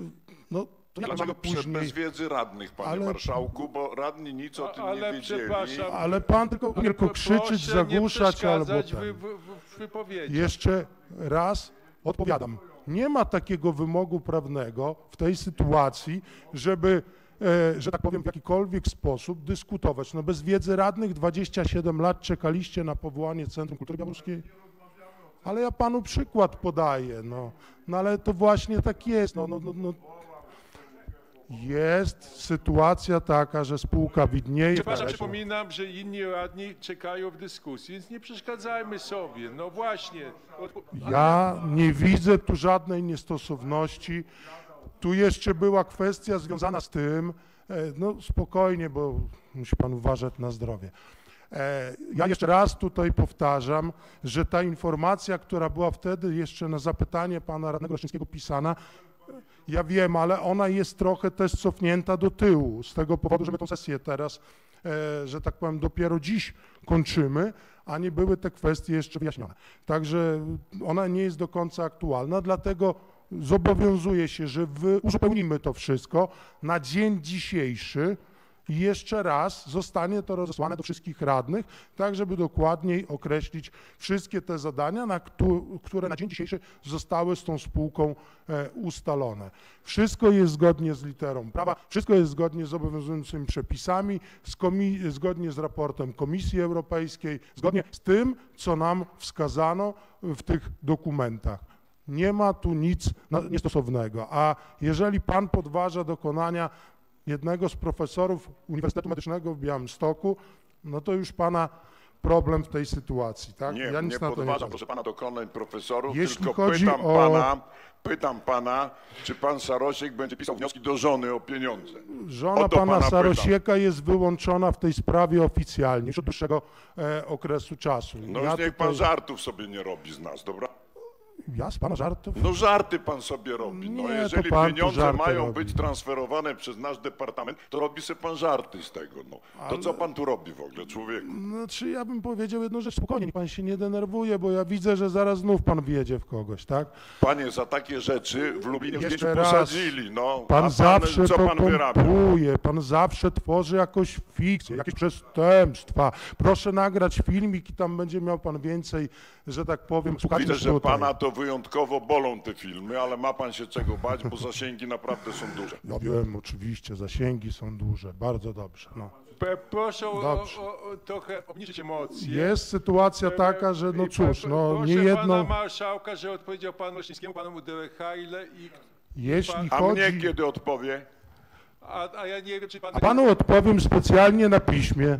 no, to Dlaczego mamy później... bez wiedzy radnych, panie Ale- marszałku, bo radni nic o tym Ale nie wiedzieli. Ale pan tylko, Ale tylko krzyczeć, zagłuszać albo ten. wy, wy. Jeszcze raz odpowiadam. Nie ma takiego wymogu prawnego w tej sytuacji, żeby, e, że tak powiem, w jakikolwiek sposób dyskutować. No bez wiedzy radnych 27 lat czekaliście na powołanie Centrum Kultury Białoruskiej. Ale ja panu przykład podaję, no, no ale to właśnie tak jest. No, no, no, no. Jest sytuacja taka, że spółka widnieje. Przepraszam, przypominam, że inni radni czekają w dyskusji, więc nie przeszkadzajmy sobie. No właśnie. Ja nie widzę tu żadnej niestosowności. Tu jeszcze była kwestia związana z tym, e, no spokojnie, bo musi pan uważać na zdrowie. E, Ja jeszcze raz tutaj powtarzam, że ta informacja, która była wtedy jeszcze na zapytanie pana radnego Leszczyńskiego pisana, ja wiem, ale ona jest trochę też cofnięta do tyłu, z tego powodu, że my tę sesję teraz, e, że tak powiem, dopiero dziś kończymy, a nie były te kwestie jeszcze wyjaśnione. Także ona nie jest do końca aktualna, dlatego zobowiązuję się, że uzupełnimy to wszystko na dzień dzisiejszy i jeszcze raz zostanie to rozesłane do wszystkich radnych, tak żeby dokładniej określić wszystkie te zadania, na któ- które na dzień dzisiejszy zostały z tą spółką e, ustalone. Wszystko jest zgodnie z literą prawa, wszystko jest zgodnie z obowiązującymi przepisami, z zgodnie z raportem Komisji Europejskiej, zgodnie z tym, co nam wskazano w tych dokumentach. Nie ma tu nic niestosownego, a jeżeli pan podważa dokonania jednego z profesorów Uniwersytetu Medycznego w Białymstoku, no to już pana problem w tej sytuacji, tak? Nie, ja nic nie na to nie proszę pana, dokonań profesorów, Jeśli tylko pytam o- pana, pytam pana, czy pan Sarosiek będzie pisał wnioski do żony o pieniądze. Żona O pana, pytam. Sarosieka jest wyłączona w tej sprawie oficjalnie już od dłuższego e, okresu czasu. No ja już niech pan tutaj- żartów sobie nie robi z nas, dobra? Ja z pana żartów? No żarty pan sobie robi. No Nie, to jeżeli pan tu pieniądze żarty mają robi. być transferowane przez nasz departament, to robi sobie pan żarty z tego. No. To co pan tu robi w ogóle, człowieku? Znaczy ja bym powiedział jedną rzecz, spokojnie, niech pan się nie denerwuje, bo ja widzę, że zaraz znów pan wjedzie w kogoś, tak? Panie, za takie rzeczy w Lublinie Jeszcze gdzieś raz. posadzili, no. A Pan zawsze co to pan wyrabia? pompuje, pan zawsze tworzy jakąś fikcję, jakieś przestępstwa. Proszę nagrać filmik i tam będzie miał pan więcej, że tak powiem, słuchaczy Widzę, że tutaj. pana to wyjątkowo bolą te filmy, ale ma pan się czego bać, bo zasięgi naprawdę są duże. Wiem, oczywiście, zasięgi są duże, bardzo dobrze. No. P- Proszę o, Dobrze. o, o trochę obniżyć emocje. Jest sytuacja taka, że no I cóż, no proszę nie pana marszałka, że odpowiedział panu Leśnickiemu, panu Derechajle i... jeśli A mnie chodzi, kiedy odpowie? A, a ja nie wiem, czy pan... a panu odpowiem specjalnie na piśmie,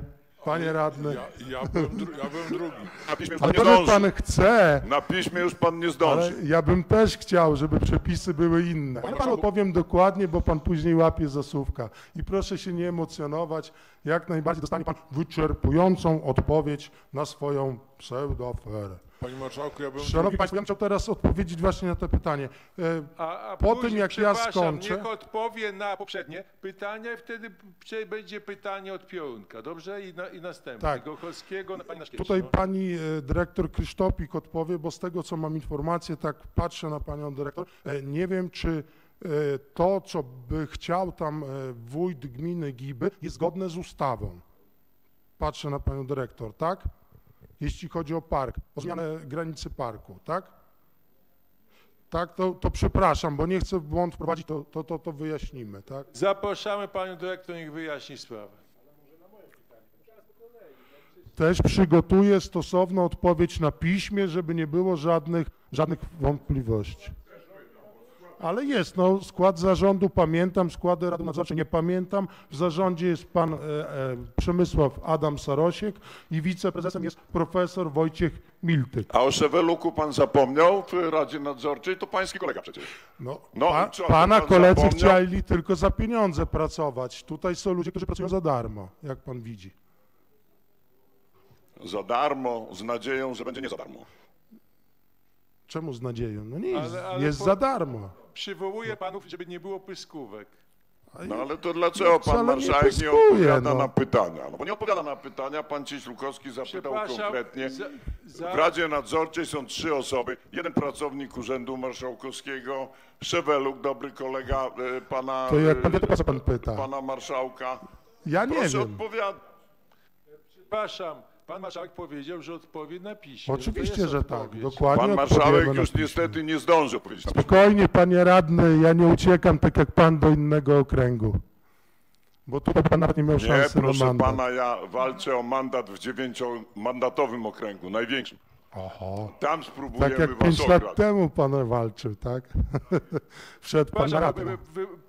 panie radny. Ja byłem, dru- ja byłem drugi. Na piśmie Ale pan nie zdąży. pan chce, Na piśmie już pan nie ale zdąży. ja bym też chciał, żeby przepisy były inne. Ale panu powiem dokładnie, bo pan później łapie zasówka. I proszę się nie emocjonować, jak najbardziej dostanie pan wyczerpującą odpowiedź na swoją pseudoaferę. Panie marszałku, ja drugi. Państwo, ja bym chciał teraz odpowiedzieć właśnie na to pytanie. E, A, a Po później, tym, jak ja skończę- niech odpowie na poprzednie pytania i wtedy będzie pytanie od Piorunka, dobrze? I, na, i następne. Tak. Gochowskiego, na pani Naszkiewicz, Tutaj pani e, dyrektor Krysztopik odpowie, bo z tego co mam informację, tak patrzę na panią dyrektor, e, nie wiem czy e, to, co by chciał tam e, wójt gminy Giby, jest zgodne z ustawą. Patrzę na panią dyrektor, tak? Jeśli chodzi o park, o zmianę granicy parku, tak? Tak, to, to przepraszam, bo nie chcę w błąd wprowadzić, to, to, to, to wyjaśnimy, tak? Zapraszamy panią dyrektor, niech wyjaśni sprawę. Też przygotuję stosowną odpowiedź na piśmie, żeby nie było żadnych, żadnych wątpliwości. Ale jest, no skład zarządu pamiętam, składy rady nadzorczej nie pamiętam. W zarządzie jest pan e, e, Przemysław Adam Sarosiek i wiceprezesem jest profesor Wojciech Miltyk. A o Szeweluku pan zapomniał w Radzie Nadzorczej? To pański kolega przecież. No, No, pa, co, pana pan koledzy zapomniał? chcieli tylko za pieniądze pracować. Tutaj są ludzie, którzy pracują za darmo, jak pan widzi. Za darmo, z nadzieją, że będzie nie za darmo. Czemu z nadzieją? No nie, jest, Ale- ale jest po- za darmo. Przywołuję panów, żeby nie było pyskówek. No ale to dlaczego No, pan wcale nie marszałek nie, pyskuje, odpowiada no. na pytania? No bo nie odpowiada na pytania, pan Cieślukowski zapytał Przepraszam, konkretnie. za- za- W Radzie Nadzorczej są trzy osoby. Jeden pracownik Urzędu Marszałkowskiego, Szeweluk, dobry kolega e, pana, To jak pan wie, to po e, co pan pyta? pana marszałka. Ja nie Proszę wiem. odpowiadać. Przepraszam, pan marszałek powiedział, że odpowie na piśmie. Oczywiście, że tak. Dokładnie Pan marszałek na już piśmie. niestety nie zdąży na pytanie. Spokojnie, panie radny, ja nie uciekam tak jak pan do innego okręgu. Bo tutaj pan nawet nie miał Nie, szansy na proszę mandat. pana, ja walczę o mandat w dziewięciomandatowym okręgu, największym. Oho. Tam spróbujemy Tak jak pięć lat temu pan walczył, tak? Wszedł pan Przepraszam, radny.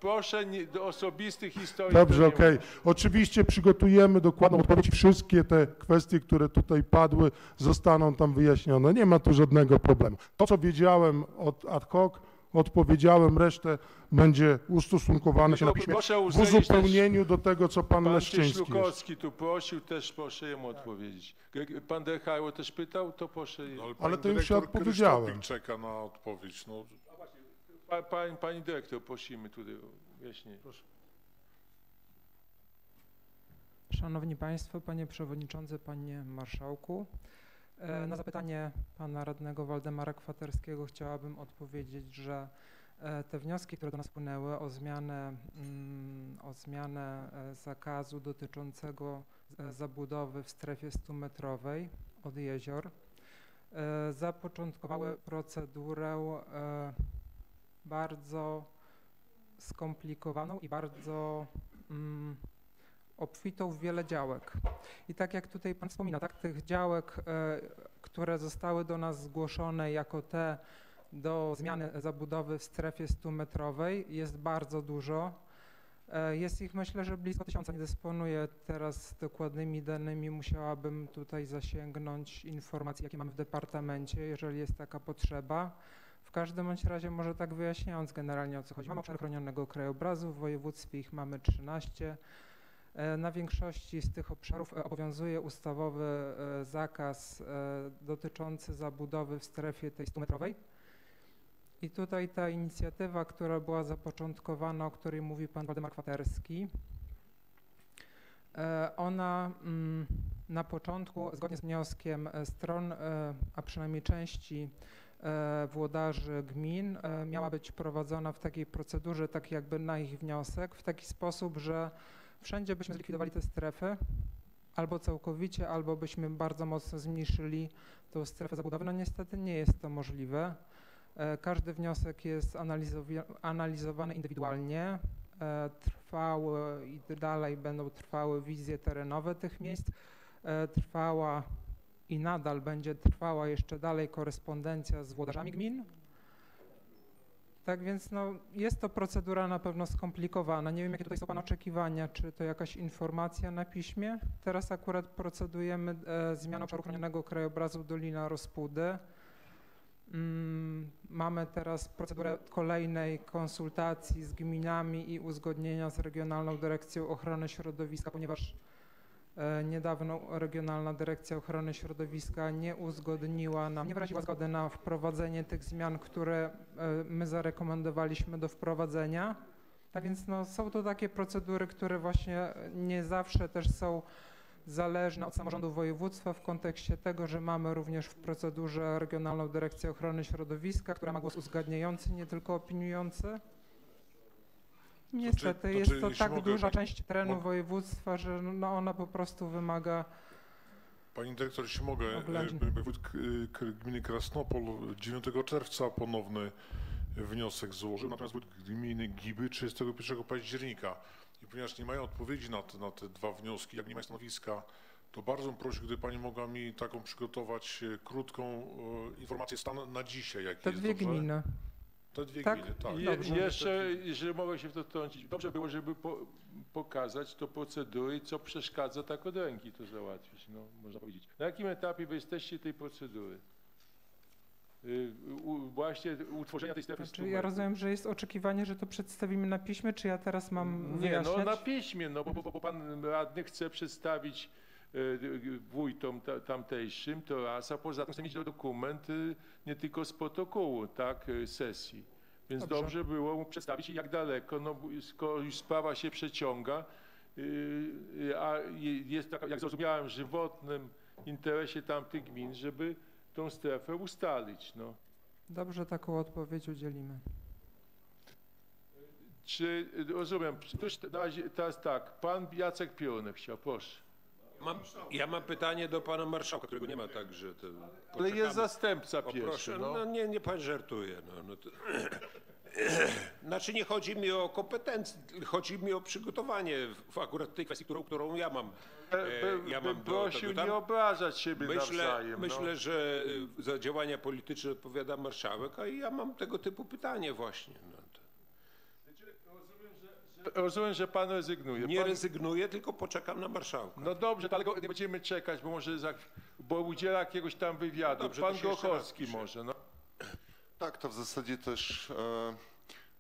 proszę nie, do osobistych historii. Dobrze, okej. Oczywiście przygotujemy dokładną odpowiedź. Wszystkie te kwestie, które tutaj padły, zostaną tam wyjaśnione. Nie ma tu żadnego problemu. To, co wiedziałem od ad hoc, odpowiedziałem, resztę będzie ustosunkowane się na piśmie proszę w uzupełnieniu do tego, co pan Pan Leszczyński jest. Cieślukowski tu prosił, też proszę jemu odpowiedzieć. G- Pan Dechajło też pytał, to proszę. Ale Pani to już się odpowiedziałem. Czeka na odpowiedź. No, Pa, pani, pani dyrektor, prosimy tutaj o wyjaśnienie. Proszę. Szanowni Państwo, Panie Przewodniczący, Panie Marszałku. E, Na zapytanie Pana Radnego Waldemara Kwaterskiego chciałabym odpowiedzieć, że e, te wnioski, które do nas wpłynęły o zmianę, mm, o zmianę e, zakazu dotyczącego zabudowy w strefie 100-metrowej od jezior zapoczątkowały procedurę bardzo skomplikowaną i bardzo mm, obfitą w wiele działek. I tak jak tutaj Pan wspomina, tak, tych działek, e, które zostały do nas zgłoszone jako te do zmiany zabudowy w strefie 100-metrowej jest bardzo dużo. E, Jest ich myślę, że blisko tysiąca. Nie dysponuję teraz dokładnymi danymi. Musiałabym tutaj zasięgnąć informacji, jakie mamy w departamencie, jeżeli jest taka potrzeba. W każdym bądź razie może tak wyjaśniając generalnie o co chodzi. Mamy obszar chronionego krajobrazu, w województwie ich mamy 13. E, Na większości z tych obszarów e, obowiązuje ustawowy e, zakaz dotyczący zabudowy w strefie tej 100-metrowej. I tutaj ta inicjatywa, która była zapoczątkowana, o której mówi pan Waldemar Kwaterski, ona mm, na początku, zgodnie z wnioskiem stron, a przynajmniej części włodarzy gmin, miała być prowadzona w takiej procedurze, tak jakby na ich wniosek, w taki sposób, że wszędzie byśmy zlikwidowali te strefy, albo całkowicie, albo byśmy bardzo mocno zmniejszyli tą strefę zabudowy. No niestety nie jest to możliwe. E, Każdy wniosek jest analizowany indywidualnie. E, Trwały i dalej będą trwały wizje terenowe tych miejsc. E, Trwała i nadal będzie trwała jeszcze dalej korespondencja z włodarzami gmin. Tak więc no, jest to procedura na pewno skomplikowana. Nie wiem, jakie tutaj są Pana oczekiwania, czy to jakaś informacja na piśmie. Teraz akurat procedujemy e, zmianą obszaru chronionego krajobrazu Dolina Rozpudy. Mm, mamy teraz procedurę kolejnej konsultacji z gminami i uzgodnienia z Regionalną Dyrekcją Ochrony Środowiska, ponieważ niedawno Regionalna Dyrekcja Ochrony Środowiska nie uzgodniła nam, nie wyraziła zgody na wprowadzenie tych zmian, które e, my zarekomendowaliśmy do wprowadzenia. Tak więc no, są to takie procedury, które właśnie nie zawsze też są zależne od samorządu województwa w kontekście tego, że mamy również w procedurze Regionalną Dyrekcję Ochrony Środowiska, która ma głos uzgadniający, nie tylko opiniujący. Niestety to jest czy to jeśli tak mogę- duża część terenu mogę- województwa, że no ona po prostu wymaga Pani dyrektor, jeśli mogę, Oględzin. e, wójt K- gminy Krasnopol 9 czerwca ponowny wniosek złożył, natomiast wójt gminy Giby 31 października. I ponieważ nie mają odpowiedzi na te, na te dwa wnioski, jak nie mają stanowiska, to bardzo bym prosił, gdyby pani mogła mi taką przygotować e, krótką e, informację stan na dzisiaj, jaki te jest dwie dobrze? gminy. To dwie Tak? gminy, tak. Dobrze. jeszcze, jeżeli mogę się w to wtrącić, dobrze było, żeby po, pokazać to procedury, i co przeszkadza tak od ręki to załatwić, no, można powiedzieć. Na jakim etapie wy jesteście tej procedury? Y, u, właśnie utworzenia tej strefy Czy instrumentu. ja rozumiem, że jest oczekiwanie, że to przedstawimy na piśmie, czy ja teraz mam Nie, wyjaśniać? no na piśmie, no bo, bo, bo pan radny chce przedstawić wójtom ta, tamtejszym to raz, a poza tym mieć dokument y, nie tylko z protokołu, tak, y, sesji. Więc Dobrze. dobrze było mu przedstawić jak daleko, no skoro już sprawa się przeciąga, y, a je- jest taka, jak zrozumiałem, żywotnym interesie tamtych gmin, żeby tą strefę ustalić, no. Dobrze, taką odpowiedź udzielimy. Czy rozumiem, teraz tak, pan Jacek Pionek chciał, proszę. Mam, ja mam pytanie do pana marszałka, którego nie ma także. To Ale jest zastępca pierwszy, proszę, no. no. nie, nie pan żartuje. No, no to... Znaczy nie chodzi mi o kompetencje, chodzi mi o przygotowanie w, w akurat tej kwestii, którą, którą ja mam. E, ja bym mam prosił nie obrażać siebie Myślę, nawzajem. myślę no. że y, za działania polityczne odpowiada marszałek, a ja mam tego typu pytanie właśnie. Rozumiem, że pan rezygnuje. nie pan... rezygnuję, tylko poczekam na marszałka. No dobrze, to ale go nie będziemy czekać, bo może za... bo udziela jakiegoś tam wywiadu. Dobrze, pan pisze. może, no. Tak, to w zasadzie też e,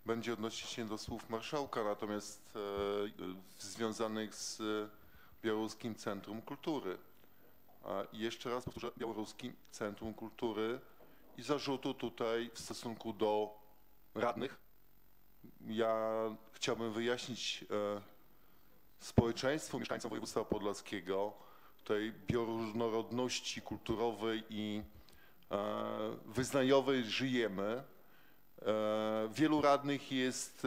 będzie odnosić się do słów marszałka, natomiast e, związanych z Białoruskim Centrum Kultury. A i jeszcze raz powtórzę, Białoruskim Centrum Kultury i zarzutu tutaj w stosunku do radnych. Ja chciałbym wyjaśnić e, społeczeństwu, mieszkańcom województwa podlaskiego, tej bioróżnorodności kulturowej i e, wyznaniowej żyjemy. E, Wielu radnych jest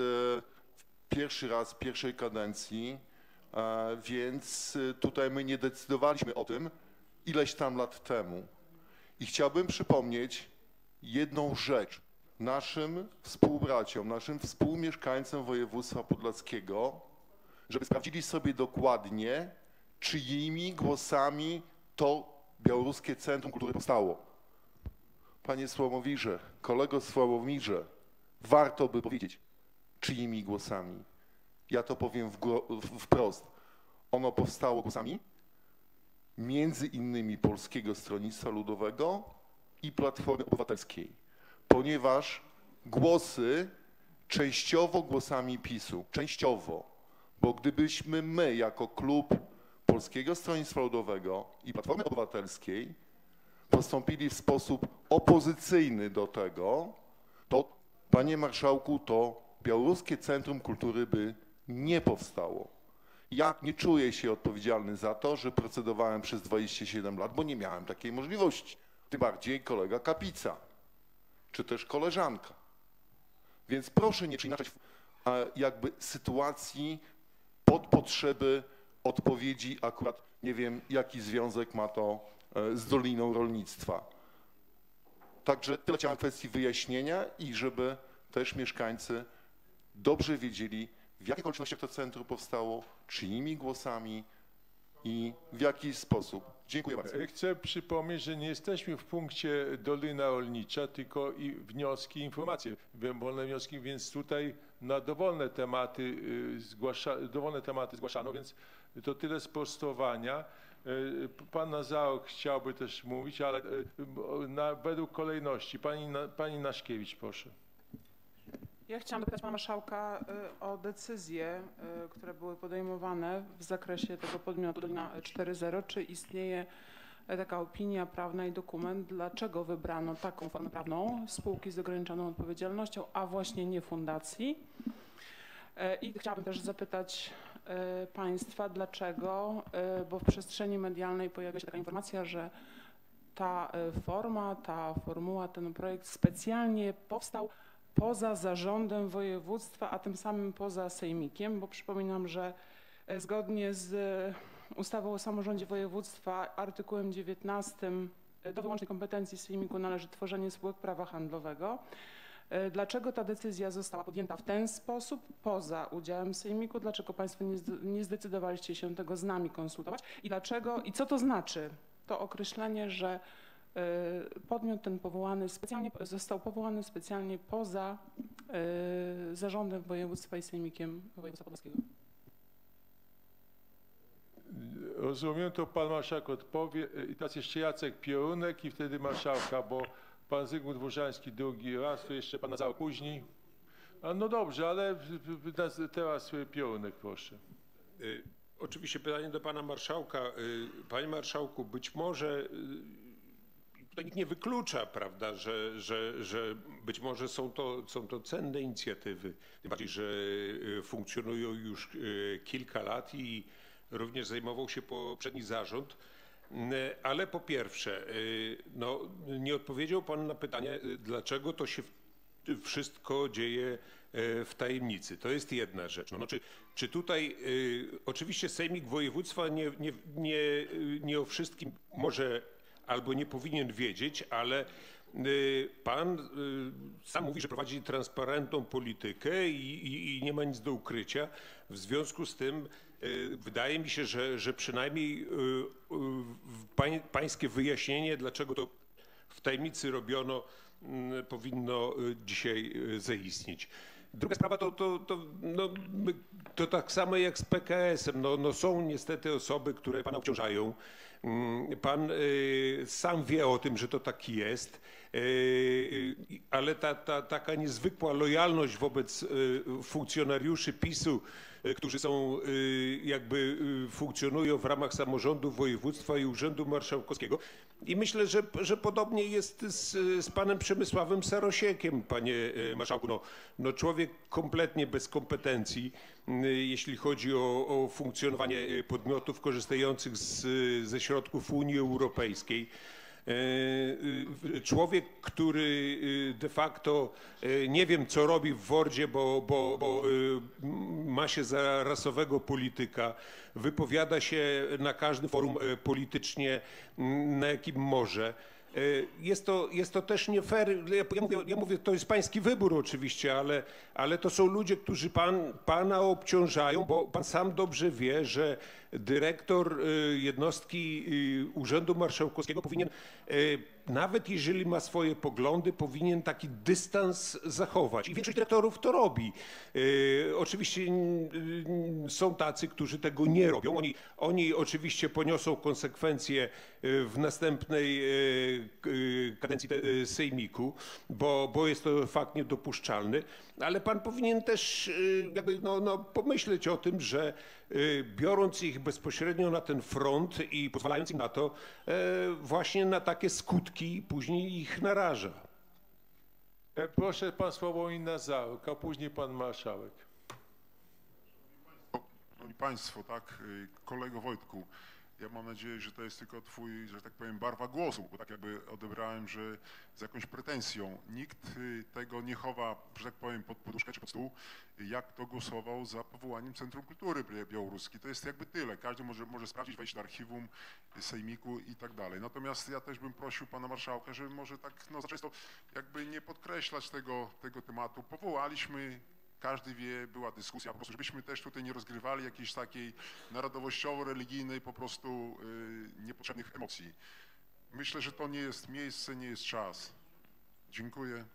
pierwszy raz w pierwszej kadencji, więc tutaj my nie decydowaliśmy o tym ileś tam lat temu. I chciałbym przypomnieć jedną rzecz naszym współbraciom, naszym współmieszkańcom województwa podlaskiego, żeby sprawdzili sobie dokładnie, czyimi głosami to Białoruskie Centrum Kultury powstało. Panie Sławomirze, kolego Sławomirze, warto by powiedzieć, czyimi głosami. Ja to powiem wprost. Ono powstało głosami między innymi Polskiego Stronnictwa Ludowego i Platformy Obywatelskiej, ponieważ głosy częściowo głosami PiSu, częściowo, bo gdybyśmy my jako klub Polskiego Stronnictwa Ludowego i Platformy Obywatelskiej postąpili w sposób opozycyjny do tego, to panie marszałku, to Białoruskie Centrum Kultury by nie powstało. Ja nie czuję się odpowiedzialny za to, że procedowałem przez 27 lat, bo nie miałem takiej możliwości. Tym bardziej kolega Kapica, czy też koleżanka. Więc proszę nie e, jakby sytuacji pod potrzeby odpowiedzi akurat nie wiem, jaki związek ma to e, z Doliną Rolnictwa. Także tyle chciałem kwestii wyjaśnienia i żeby też mieszkańcy dobrze wiedzieli, w jakich okolicznościach to centrum powstało, czyimi głosami i w jaki sposób. Dziękuję bardzo. Chcę przypomnieć, że nie jesteśmy w punkcie Dolina Rolnicza, tylko i wnioski, informacje, wolne wnioski, więc tutaj na dowolne tematy, y, zgłasza, dowolne tematy zgłaszano, więc to tyle sprostowania. Y, Pan Nazarok chciałby też mówić, ale y, na, według kolejności. Pani, pani Naszkiewicz, proszę. Ja chciałam dopytać pana marszałka y, o decyzje, y, które były podejmowane w zakresie tego podmiotu Dolina 4.0. Czy istnieje e, taka opinia prawna i dokument, dlaczego wybrano taką formę prawną spółki z ograniczoną odpowiedzialnością, a właśnie nie fundacji? I chciałabym też zapytać państwa, dlaczego, bo w przestrzeni medialnej pojawia się taka informacja, że ta forma, ta formuła, ten projekt specjalnie powstał poza zarządem województwa, a tym samym poza sejmikiem, bo przypominam, że e, zgodnie z e, ustawą o samorządzie województwa artykułem 19 e, do wyłącznej kompetencji sejmiku należy tworzenie spółek prawa handlowego. Dlaczego ta decyzja została podjęta w ten sposób, poza udziałem sejmiku? Dlaczego Państwo nie, zde- nie zdecydowaliście się tego z nami konsultować? I dlaczego, i co to znaczy to określenie, że podmiot ten powołany specjalnie, został powołany specjalnie poza y, zarządem województwa i sejmikiem województwa podlaskiego. Rozumiem, to pan marszałek odpowie. I teraz jeszcze Jacek Piorunek i wtedy marszałka, bo pan Zygmunt Wórzański drugi raz, to jeszcze pana zapóźni. A no dobrze, ale teraz Piorunek proszę. Y, Oczywiście pytanie do pana marszałka. Y, Panie marszałku, być może tutaj nikt nie wyklucza, prawda, że, że, że być może są to, są to cenne inicjatywy, tym bardziej, że y, funkcjonują już y, kilka lat i również zajmował się poprzedni zarząd. Ale po pierwsze, y, no, nie odpowiedział pan na pytanie, dlaczego to się wszystko dzieje w tajemnicy. To jest jedna rzecz. No, czy, czy tutaj oczywiście Sejmik Województwa nie, nie, nie, nie o wszystkim może albo nie powinien wiedzieć, ale y, pan y, sam mówi, że prowadzi transparentną politykę i, i, i nie ma nic do ukrycia. W związku z tym y, wydaje mi się, że, że przynajmniej pań, pańskie wyjaśnienie, dlaczego to w tajemnicy robiono, mm, powinno dzisiaj zaistnieć. Druga sprawa to, to, to, no, to tak samo jak z PKS-em. No, no są niestety osoby, które pana obciążają. Mm, Pan y, sam wie o tym, że to tak jest, y, ale ta, ta taka niezwykła lojalność wobec y, funkcjonariuszy PiSu, którzy są jakby funkcjonują w ramach samorządu województwa i Urzędu Marszałkowskiego. I myślę, że, że podobnie jest z, z panem Przemysławem Sarosiekiem, panie y, marszałku. No, no człowiek kompletnie bez kompetencji, y, jeśli chodzi o, o funkcjonowanie y, podmiotów korzystających z, ze środków Unii Europejskiej. E, y, Człowiek, który y, de facto nie wiem, co robi w Wordzie, bo, bo, bo ma się za rasowego polityka, wypowiada się na każdym forum politycznie, na jakim może. Y, Jest to, jest to też nie fair. Ja, mówię, ja mówię, to jest pański wybór oczywiście, ale, ale to są ludzie, którzy pan, pana obciążają, bo pan sam dobrze wie, że dyrektor y, jednostki y, Urzędu Marszałkowskiego powinien, nawet jeżeli ma swoje poglądy, powinien taki dystans zachować. I większość dyrektorów to robi. Y, Oczywiście y, są tacy, którzy tego nie robią. Oni, oni oczywiście poniosą konsekwencje y, w następnej y, y, kadencji y, Sejmiku, bo, bo jest to fakt niedopuszczalny, ale pan powinien też y, jakby no, no, pomyśleć o tym, że y, biorąc ich bezpośrednio na ten front i pozwalając im na to, e, właśnie na takie skutki później ich naraża. E, Proszę pan Sławomir Nazaruk, a później pan marszałek. Szanowni Państwo, tak, y, kolego Wojtku, ja mam nadzieję, że to jest tylko twój, że tak powiem, barwa głosu, bo tak jakby odebrałem, że z jakąś pretensją. Nikt y, tego nie chowa, że tak powiem, pod poduszkę czy pod stół, jak to głosował za powołaniem Centrum Kultury Białoruskiej. To jest jakby tyle. Każdy może, może sprawdzić, wejść do archiwum sejmiku i tak dalej. Natomiast ja też bym prosił pana marszałka, żeby może tak, no za często jakby nie podkreślać tego, tego tematu. Powołaliśmy każdy wie, była dyskusja, po prostu żebyśmy też tutaj nie rozgrywali jakiejś takiej narodowościowo-religijnej po prostu y, niepotrzebnych emocji. Myślę, że to nie jest miejsce, nie jest czas. Dziękuję.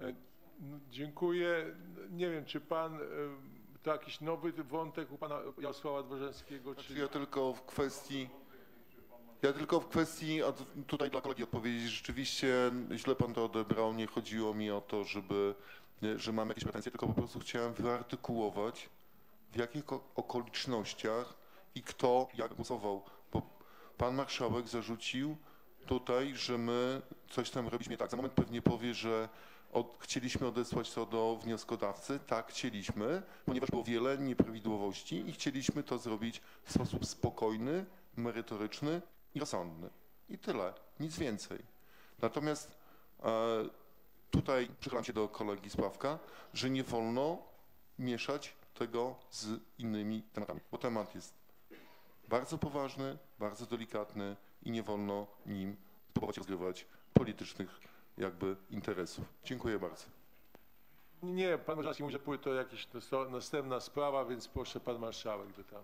E, no, Dziękuję. Nie wiem, czy pan, e, to jakiś nowy wątek u pana Jarosława Dworzańskiego, czy... Ja tylko w kwestii, ja tylko w kwestii, a tutaj dla kolegi odpowiedzieć, rzeczywiście źle pan to odebrał, nie chodziło mi o to, żeby, że mam jakieś pretensje, tylko po prostu chciałem wyartykułować, w jakich okolicznościach i kto jak głosował, bo pan marszałek zarzucił tutaj, że my coś tam robiliśmy tak. Za moment pewnie powie, że od, chcieliśmy odesłać to do wnioskodawcy. Tak, chcieliśmy, ponieważ było wiele nieprawidłowości i chcieliśmy to zrobić w sposób spokojny, merytoryczny i rozsądny. I tyle, nic więcej. Natomiast e, tutaj przychylam się do kolegi Sławka, że nie wolno mieszać tego z innymi tematami, bo temat jest bardzo poważny, bardzo delikatny i nie wolno nim próbować rozgrywać politycznych jakby interesów. Dziękuję bardzo. Nie, pan Dworzański mówi, że to jakaś następna sprawa, więc proszę pan marszałek do tam.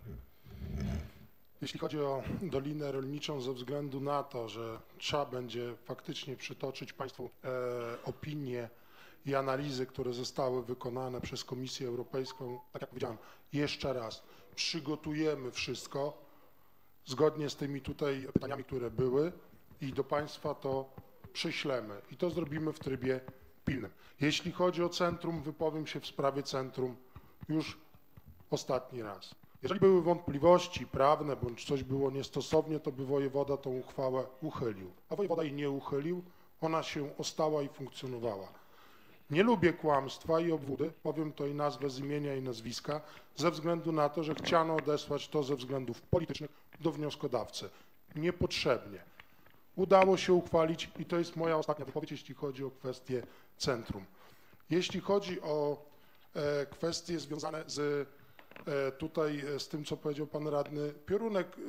Jeśli chodzi o Dolinę Rolniczą, ze względu na to, że trzeba będzie faktycznie przytoczyć Państwu e, opinie i analizy, które zostały wykonane przez Komisję Europejską, tak jak powiedziałem, jeszcze raz, przygotujemy wszystko zgodnie z tymi tutaj pytaniami, które były i do Państwa to prześlemy i to zrobimy w trybie pilnym. Jeśli chodzi o centrum, wypowiem się w sprawie centrum już ostatni raz. Jeżeli były wątpliwości prawne bądź coś było niestosownie, to by wojewoda tą uchwałę uchylił. A wojewoda jej nie uchylił, ona się ostała i funkcjonowała. Nie lubię kłamstwa i obwódy, powiem to i nazwę z imienia i nazwiska, ze względu na to, że chciano odesłać to ze względów politycznych do wnioskodawcy. Niepotrzebnie. Udało się uchwalić i to jest moja ostatnia wypowiedź, jeśli chodzi o kwestię centrum. Jeśli chodzi o e, kwestie związane z tutaj e, z tym, co powiedział pan radny Piorunek, e,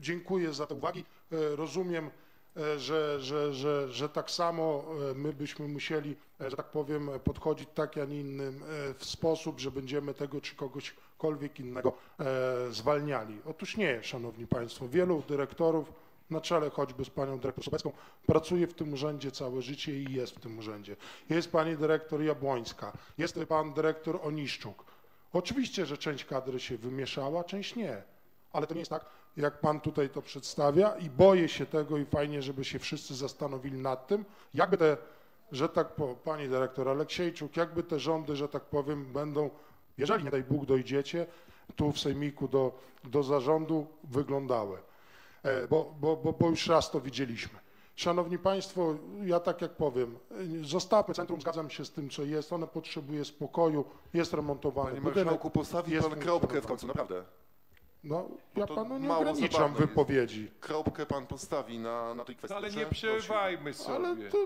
dziękuję za te uwagi. E, Rozumiem, e, że, że, że, że tak samo e, my byśmy musieli, e, że tak powiem, e, podchodzić tak, a nie innym e, w sposób, że będziemy tego czy kogośkolwiek innego e, zwalniali. Otóż nie, szanowni państwo, wielu dyrektorów na czele choćby z panią dyrektor Sobecką, pracuje w tym urzędzie całe życie i jest w tym urzędzie. Jest pani dyrektor Jabłońska, jest pan dyrektor Oniszczuk. Oczywiście, że część kadry się wymieszała, część nie, ale to nie jest tak, jak pan tutaj to przedstawia i boję się tego i fajnie, żeby się wszyscy zastanowili nad tym, jakby te, że tak po, pani dyrektor Aleksiejczuk, jakby te rządy, że tak powiem, będą, jeżeli nie daj Bóg dojdziecie, tu w Sejmiku do, do zarządu wyglądały. E, bo, bo, bo, bo już raz to widzieliśmy. Szanowni Państwo, ja tak jak powiem, zostawmy centrum, zgadzam się z tym, co jest, ono potrzebuje spokoju, jest remontowane. Panie budynek marszałku, postawi jest pan kropkę w końcu, naprawdę. No, ja to panu nie mało ograniczam zabawne jest. wypowiedzi. Kropkę pan postawi na, na tej kwestii. Ale nie przerywajmy sobie. Ale to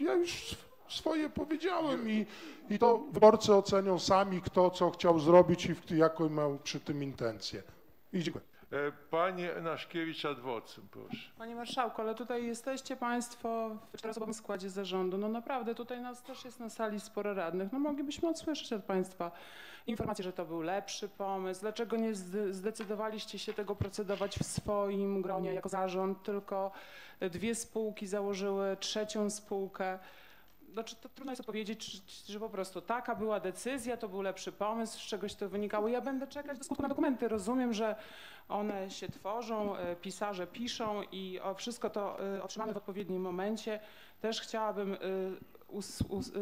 ja już swoje powiedziałem i, i to wyborcy ocenią sami, kto co chciał zrobić i w- jaką miał przy tym intencję. I dziękuję. E, Panie Naszkiewicz Adwocem, proszę. Panie Marszałku, ale tutaj jesteście Państwo w czteroosobowym składzie zarządu. No naprawdę, tutaj nas też jest na sali sporo radnych. No moglibyśmy odsłyszeć od Państwa informację, że to był lepszy pomysł. Dlaczego nie zde- zdecydowaliście się tego procedować w swoim gronie jako zarząd, tylko dwie spółki założyły trzecią spółkę? Znaczy, to trudno jest powiedzieć, że po prostu taka była decyzja, to był lepszy pomysł, z czegoś to wynikało. Ja będę czekać do skutku na dokumenty. Rozumiem, że one się tworzą, e, pisarze piszą i wszystko to e, otrzymamy w odpowiednim momencie. Też chciałabym e,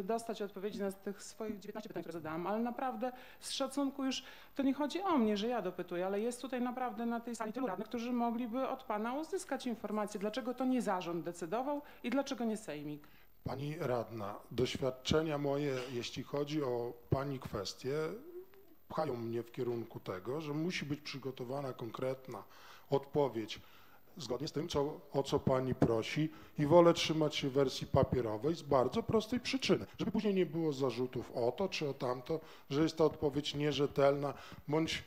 dostać odpowiedzi na tych swoich 19 pytań, które zadałam, ale naprawdę z szacunku już to nie chodzi o mnie, że ja dopytuję, ale jest tutaj naprawdę na tej sali tylu radnych, którzy mogliby od Pana uzyskać informacje, dlaczego to nie zarząd decydował i dlaczego nie sejmik. Pani radna, doświadczenia moje, jeśli chodzi o pani kwestie, pchają mnie w kierunku tego, że musi być przygotowana konkretna odpowiedź zgodnie z tym, co, o co pani prosi i wolę trzymać się wersji papierowej z bardzo prostej przyczyny, żeby później nie było zarzutów o to czy o tamto, że jest ta odpowiedź nierzetelna, bądź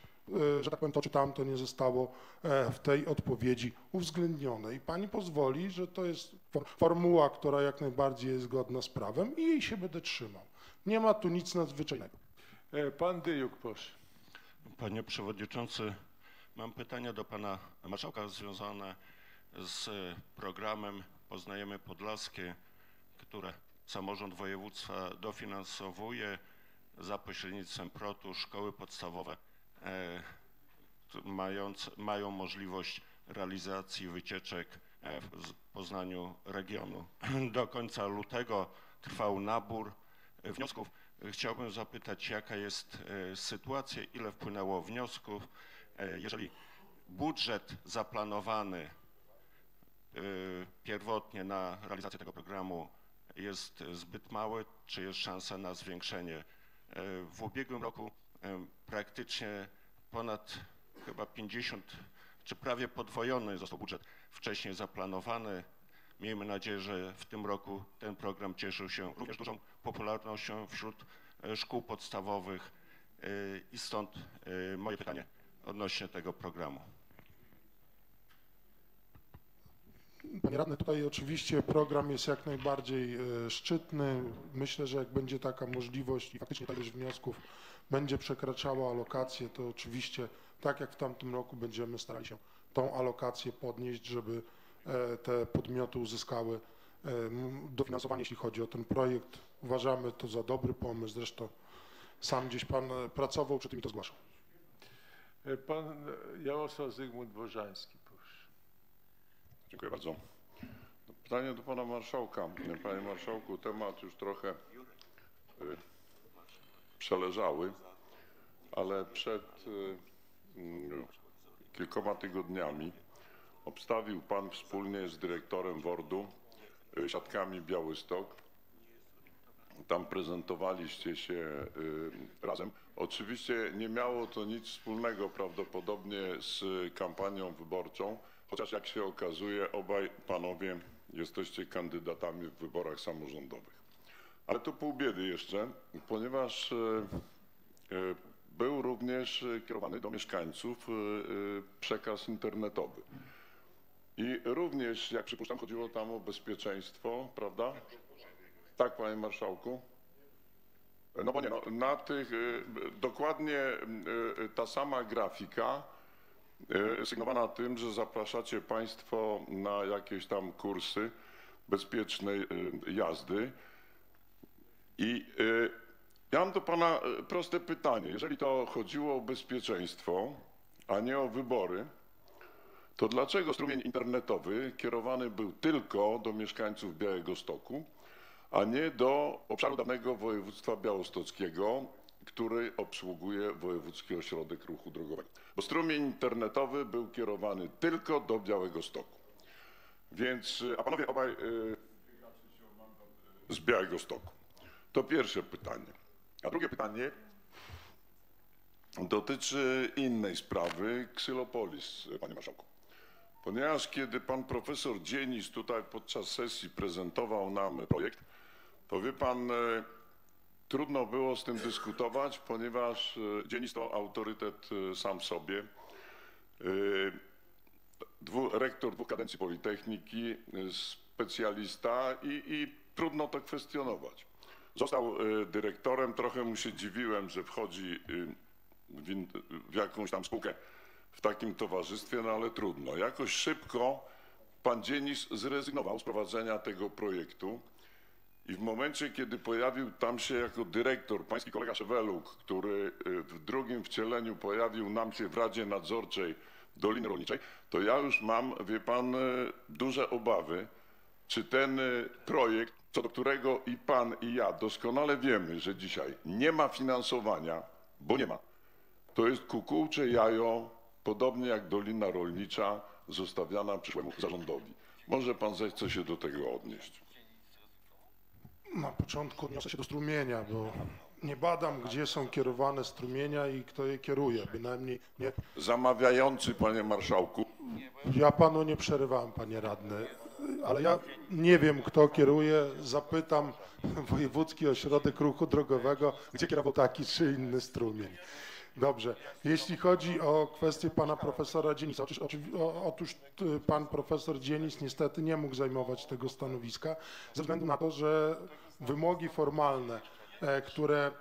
e, że tak powiem, to czy tamto nie zostało e, w tej odpowiedzi uwzględnione. I pani pozwoli, że to jest for- formuła, która jak najbardziej jest zgodna z prawem i jej się będę trzymał. Nie ma tu nic nadzwyczajnego. E, Pan Dyjuk, proszę. Panie Przewodniczący, mam pytanie do Pana Marszałka związane z programem Poznajemy Podlaskie, które samorząd województwa dofinansowuje za pośrednictwem PROT-u szkoły podstawowe e, mając, mają możliwość realizacji wycieczek e, w Poznaniu regionu. Do końca lutego trwał nabór wniosków. Chciałbym zapytać, jaka jest e, sytuacja, ile wpłynęło wniosków, E, jeżeli budżet zaplanowany e, pierwotnie na realizację tego programu jest zbyt mały, czy jest szansa na zwiększenie. W ubiegłym roku praktycznie ponad chyba 50, czy prawie podwojony został budżet wcześniej zaplanowany. Miejmy nadzieję, że w tym roku ten program cieszył się również dużą popularnością wśród e, szkół podstawowych e, i stąd e, moje pytanie odnośnie tego programu. Panie radny, tutaj oczywiście program jest jak najbardziej szczytny. Myślę, że jak będzie taka możliwość i faktycznie ilość wniosków będzie przekraczała alokację, to oczywiście tak jak w tamtym roku będziemy starali się tą alokację podnieść, żeby te podmioty uzyskały e, dofinansowanie, jeśli chodzi o ten projekt. Uważamy to za dobry pomysł, zresztą sam gdzieś pan e, pracował przy tym i to zgłaszał. E, Pan e, Jarosław Zygmunt Bożański, proszę. Dziękuję bardzo. Pytanie do pana marszałka. Panie marszałku, temat już trochę przeleżały, ale przed kilkoma tygodniami obstawił pan wspólnie z dyrektorem WORD-u y, siatkami Białystok. Tam prezentowaliście się y, razem. Oczywiście nie miało to nic wspólnego prawdopodobnie z kampanią wyborczą, chociaż jak się okazuje, obaj panowie jesteście kandydatami w wyborach samorządowych. Ale to pół biedy jeszcze, ponieważ y, był również kierowany do mieszkańców przekaz internetowy. I również, jak przypuszczam, chodziło tam o bezpieczeństwo, prawda? Tak, panie marszałku? No bo nie, no, na tych y, dokładnie y, ta sama grafika y, sygnowana tym, że zapraszacie państwo na jakieś tam kursy bezpiecznej y, jazdy. I y, ja mam do pana y, proste pytanie. Jeżeli to chodziło o bezpieczeństwo, a nie o wybory, to dlaczego strumień internetowy kierowany był tylko do mieszkańców Białego Stoku, a nie do obszaru dawnego województwa białostockiego, który obsługuje Wojewódzki Ośrodek Ruchu Drogowego? Bo strumień internetowy był kierowany tylko do Białego Stoku. Więc, a panowie obaj y, z Białego Stoku. To pierwsze pytanie. A drugie pytanie dotyczy innej sprawy, Ksylopolis, panie marszałku. Ponieważ kiedy pan profesor Dzienis tutaj podczas sesji prezentował nam projekt, to wie pan, e, trudno było z tym dyskutować, ponieważ e, Dzienis to autorytet e, sam w sobie. Dwu, rektor dwóch kadencji Politechniki, specjalista i, i trudno to kwestionować. Został dyrektorem, trochę mu się dziwiłem, że wchodzi w, in, w jakąś tam spółkę w takim towarzystwie, no ale trudno. Jakoś szybko pan Dzienis zrezygnował z prowadzenia tego projektu i w momencie, kiedy pojawił tam się jako dyrektor pański kolega Szeweluk, który y, w drugim wcieleniu pojawił nam się w Radzie Nadzorczej Doliny Rolniczej, to ja już mam, wie pan, y, duże obawy, czy ten y, projekt, co do którego i pan i ja doskonale wiemy, że dzisiaj nie ma finansowania, bo nie ma, to jest kukułcze jajo, podobnie jak Dolina Rolnicza, zostawiana przyszłemu zarządowi. Może pan zechce się do tego odnieść. Na początku odniosę się do strumienia, bo nie badam, gdzie są kierowane strumienia i kto je kieruje. Bynajmniej nie. Zamawiający, panie marszałku. Ja panu nie przerywałem, panie radny, ale ja nie wiem, kto kieruje. Zapytam Wojewódzki Ośrodek Ruchu Drogowego, gdzie kierował taki czy inny strumień. Dobrze. Jeśli chodzi o kwestię pana profesora Dzienisa, otóż, otóż y, pan profesor Dzienis niestety nie mógł zajmować tego stanowiska ze względu na to, że wymogi formalne, e, które e,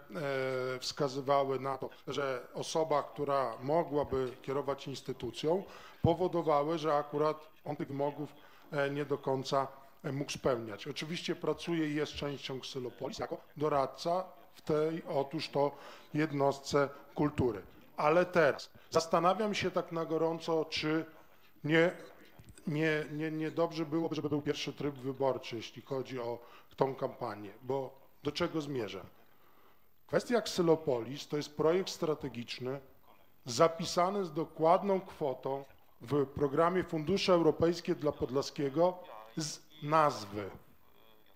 wskazywały na to, że osoba, która mogłaby kierować instytucją, powodowały, że akurat on tych wymogów e, nie do końca mógł spełniać. Oczywiście pracuje i jest częścią Ksylopolis jako doradca w tej otóż to jednostce kultury. Ale teraz zastanawiam się tak na gorąco, czy nie, nie, nie, nie dobrze byłoby, żeby był pierwszy tryb wyborczy, jeśli chodzi o tą kampanię, bo do czego zmierzam? Kwestia Ksylopolis to jest projekt strategiczny zapisany z dokładną kwotą w programie Fundusze Europejskie dla Podlaskiego z nazwy.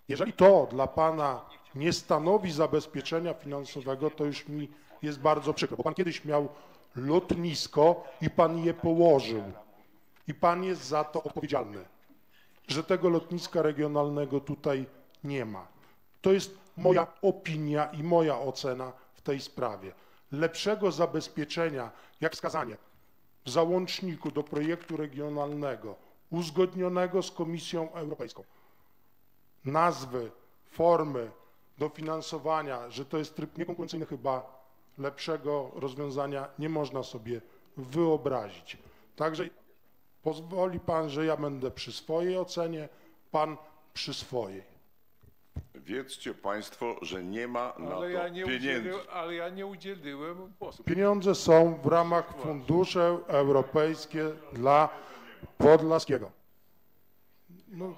Jeżeli to dla Pana nie stanowi zabezpieczenia finansowego, to już mi jest bardzo przykro, bo Pan kiedyś miał lotnisko i Pan je położył. I Pan jest za to odpowiedzialny, że tego lotniska regionalnego tutaj nie ma. To jest moja opinia i moja ocena w tej sprawie. Lepszego zabezpieczenia, jak wskazanie w załączniku do projektu regionalnego uzgodnionego z Komisją Europejską nazwy, formy dofinansowania, że to jest tryb niekonkurencyjny, chyba lepszego rozwiązania nie można sobie wyobrazić. Także Pozwoli pan, że ja będę przy swojej ocenie, pan przy swojej. Wiedzcie Państwo, że nie ma na Ale ja, to nie pieniędzy. udzieliłem, ale ja nie udzieliłem głosu. Pieniądze są w ramach fundusze europejskie dla Podlaskiego. No,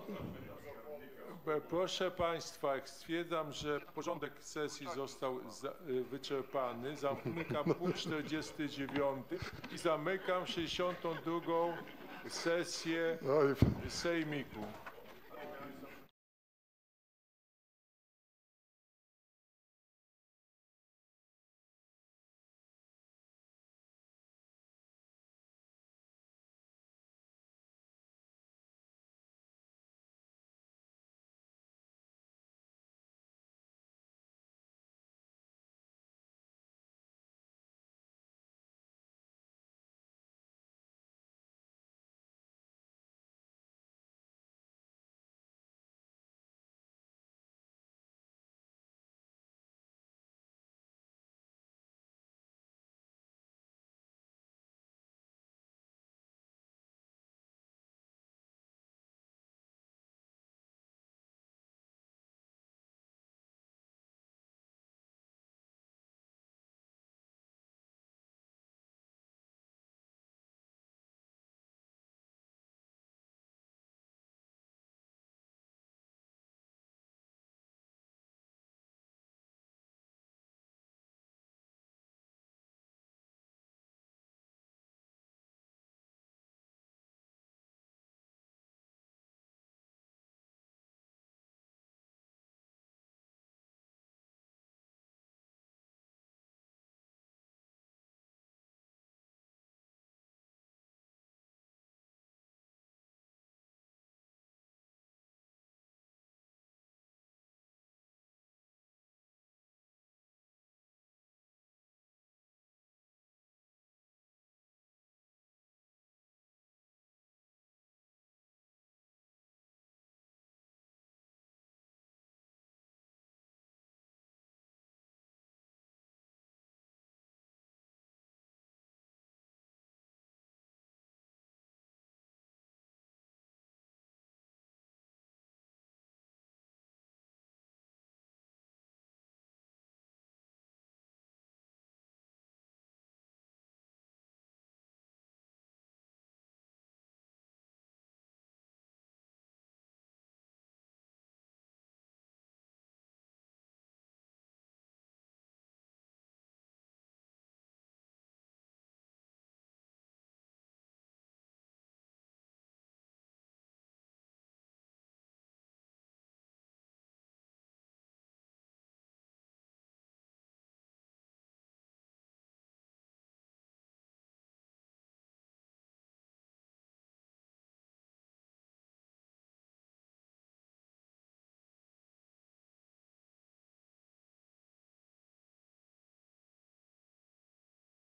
Proszę Państwa, stwierdzam, że porządek sesji został za, y, wyczerpany. Zamykam punkt 49 i zamykam 62 sesję Oj. Sejmiku.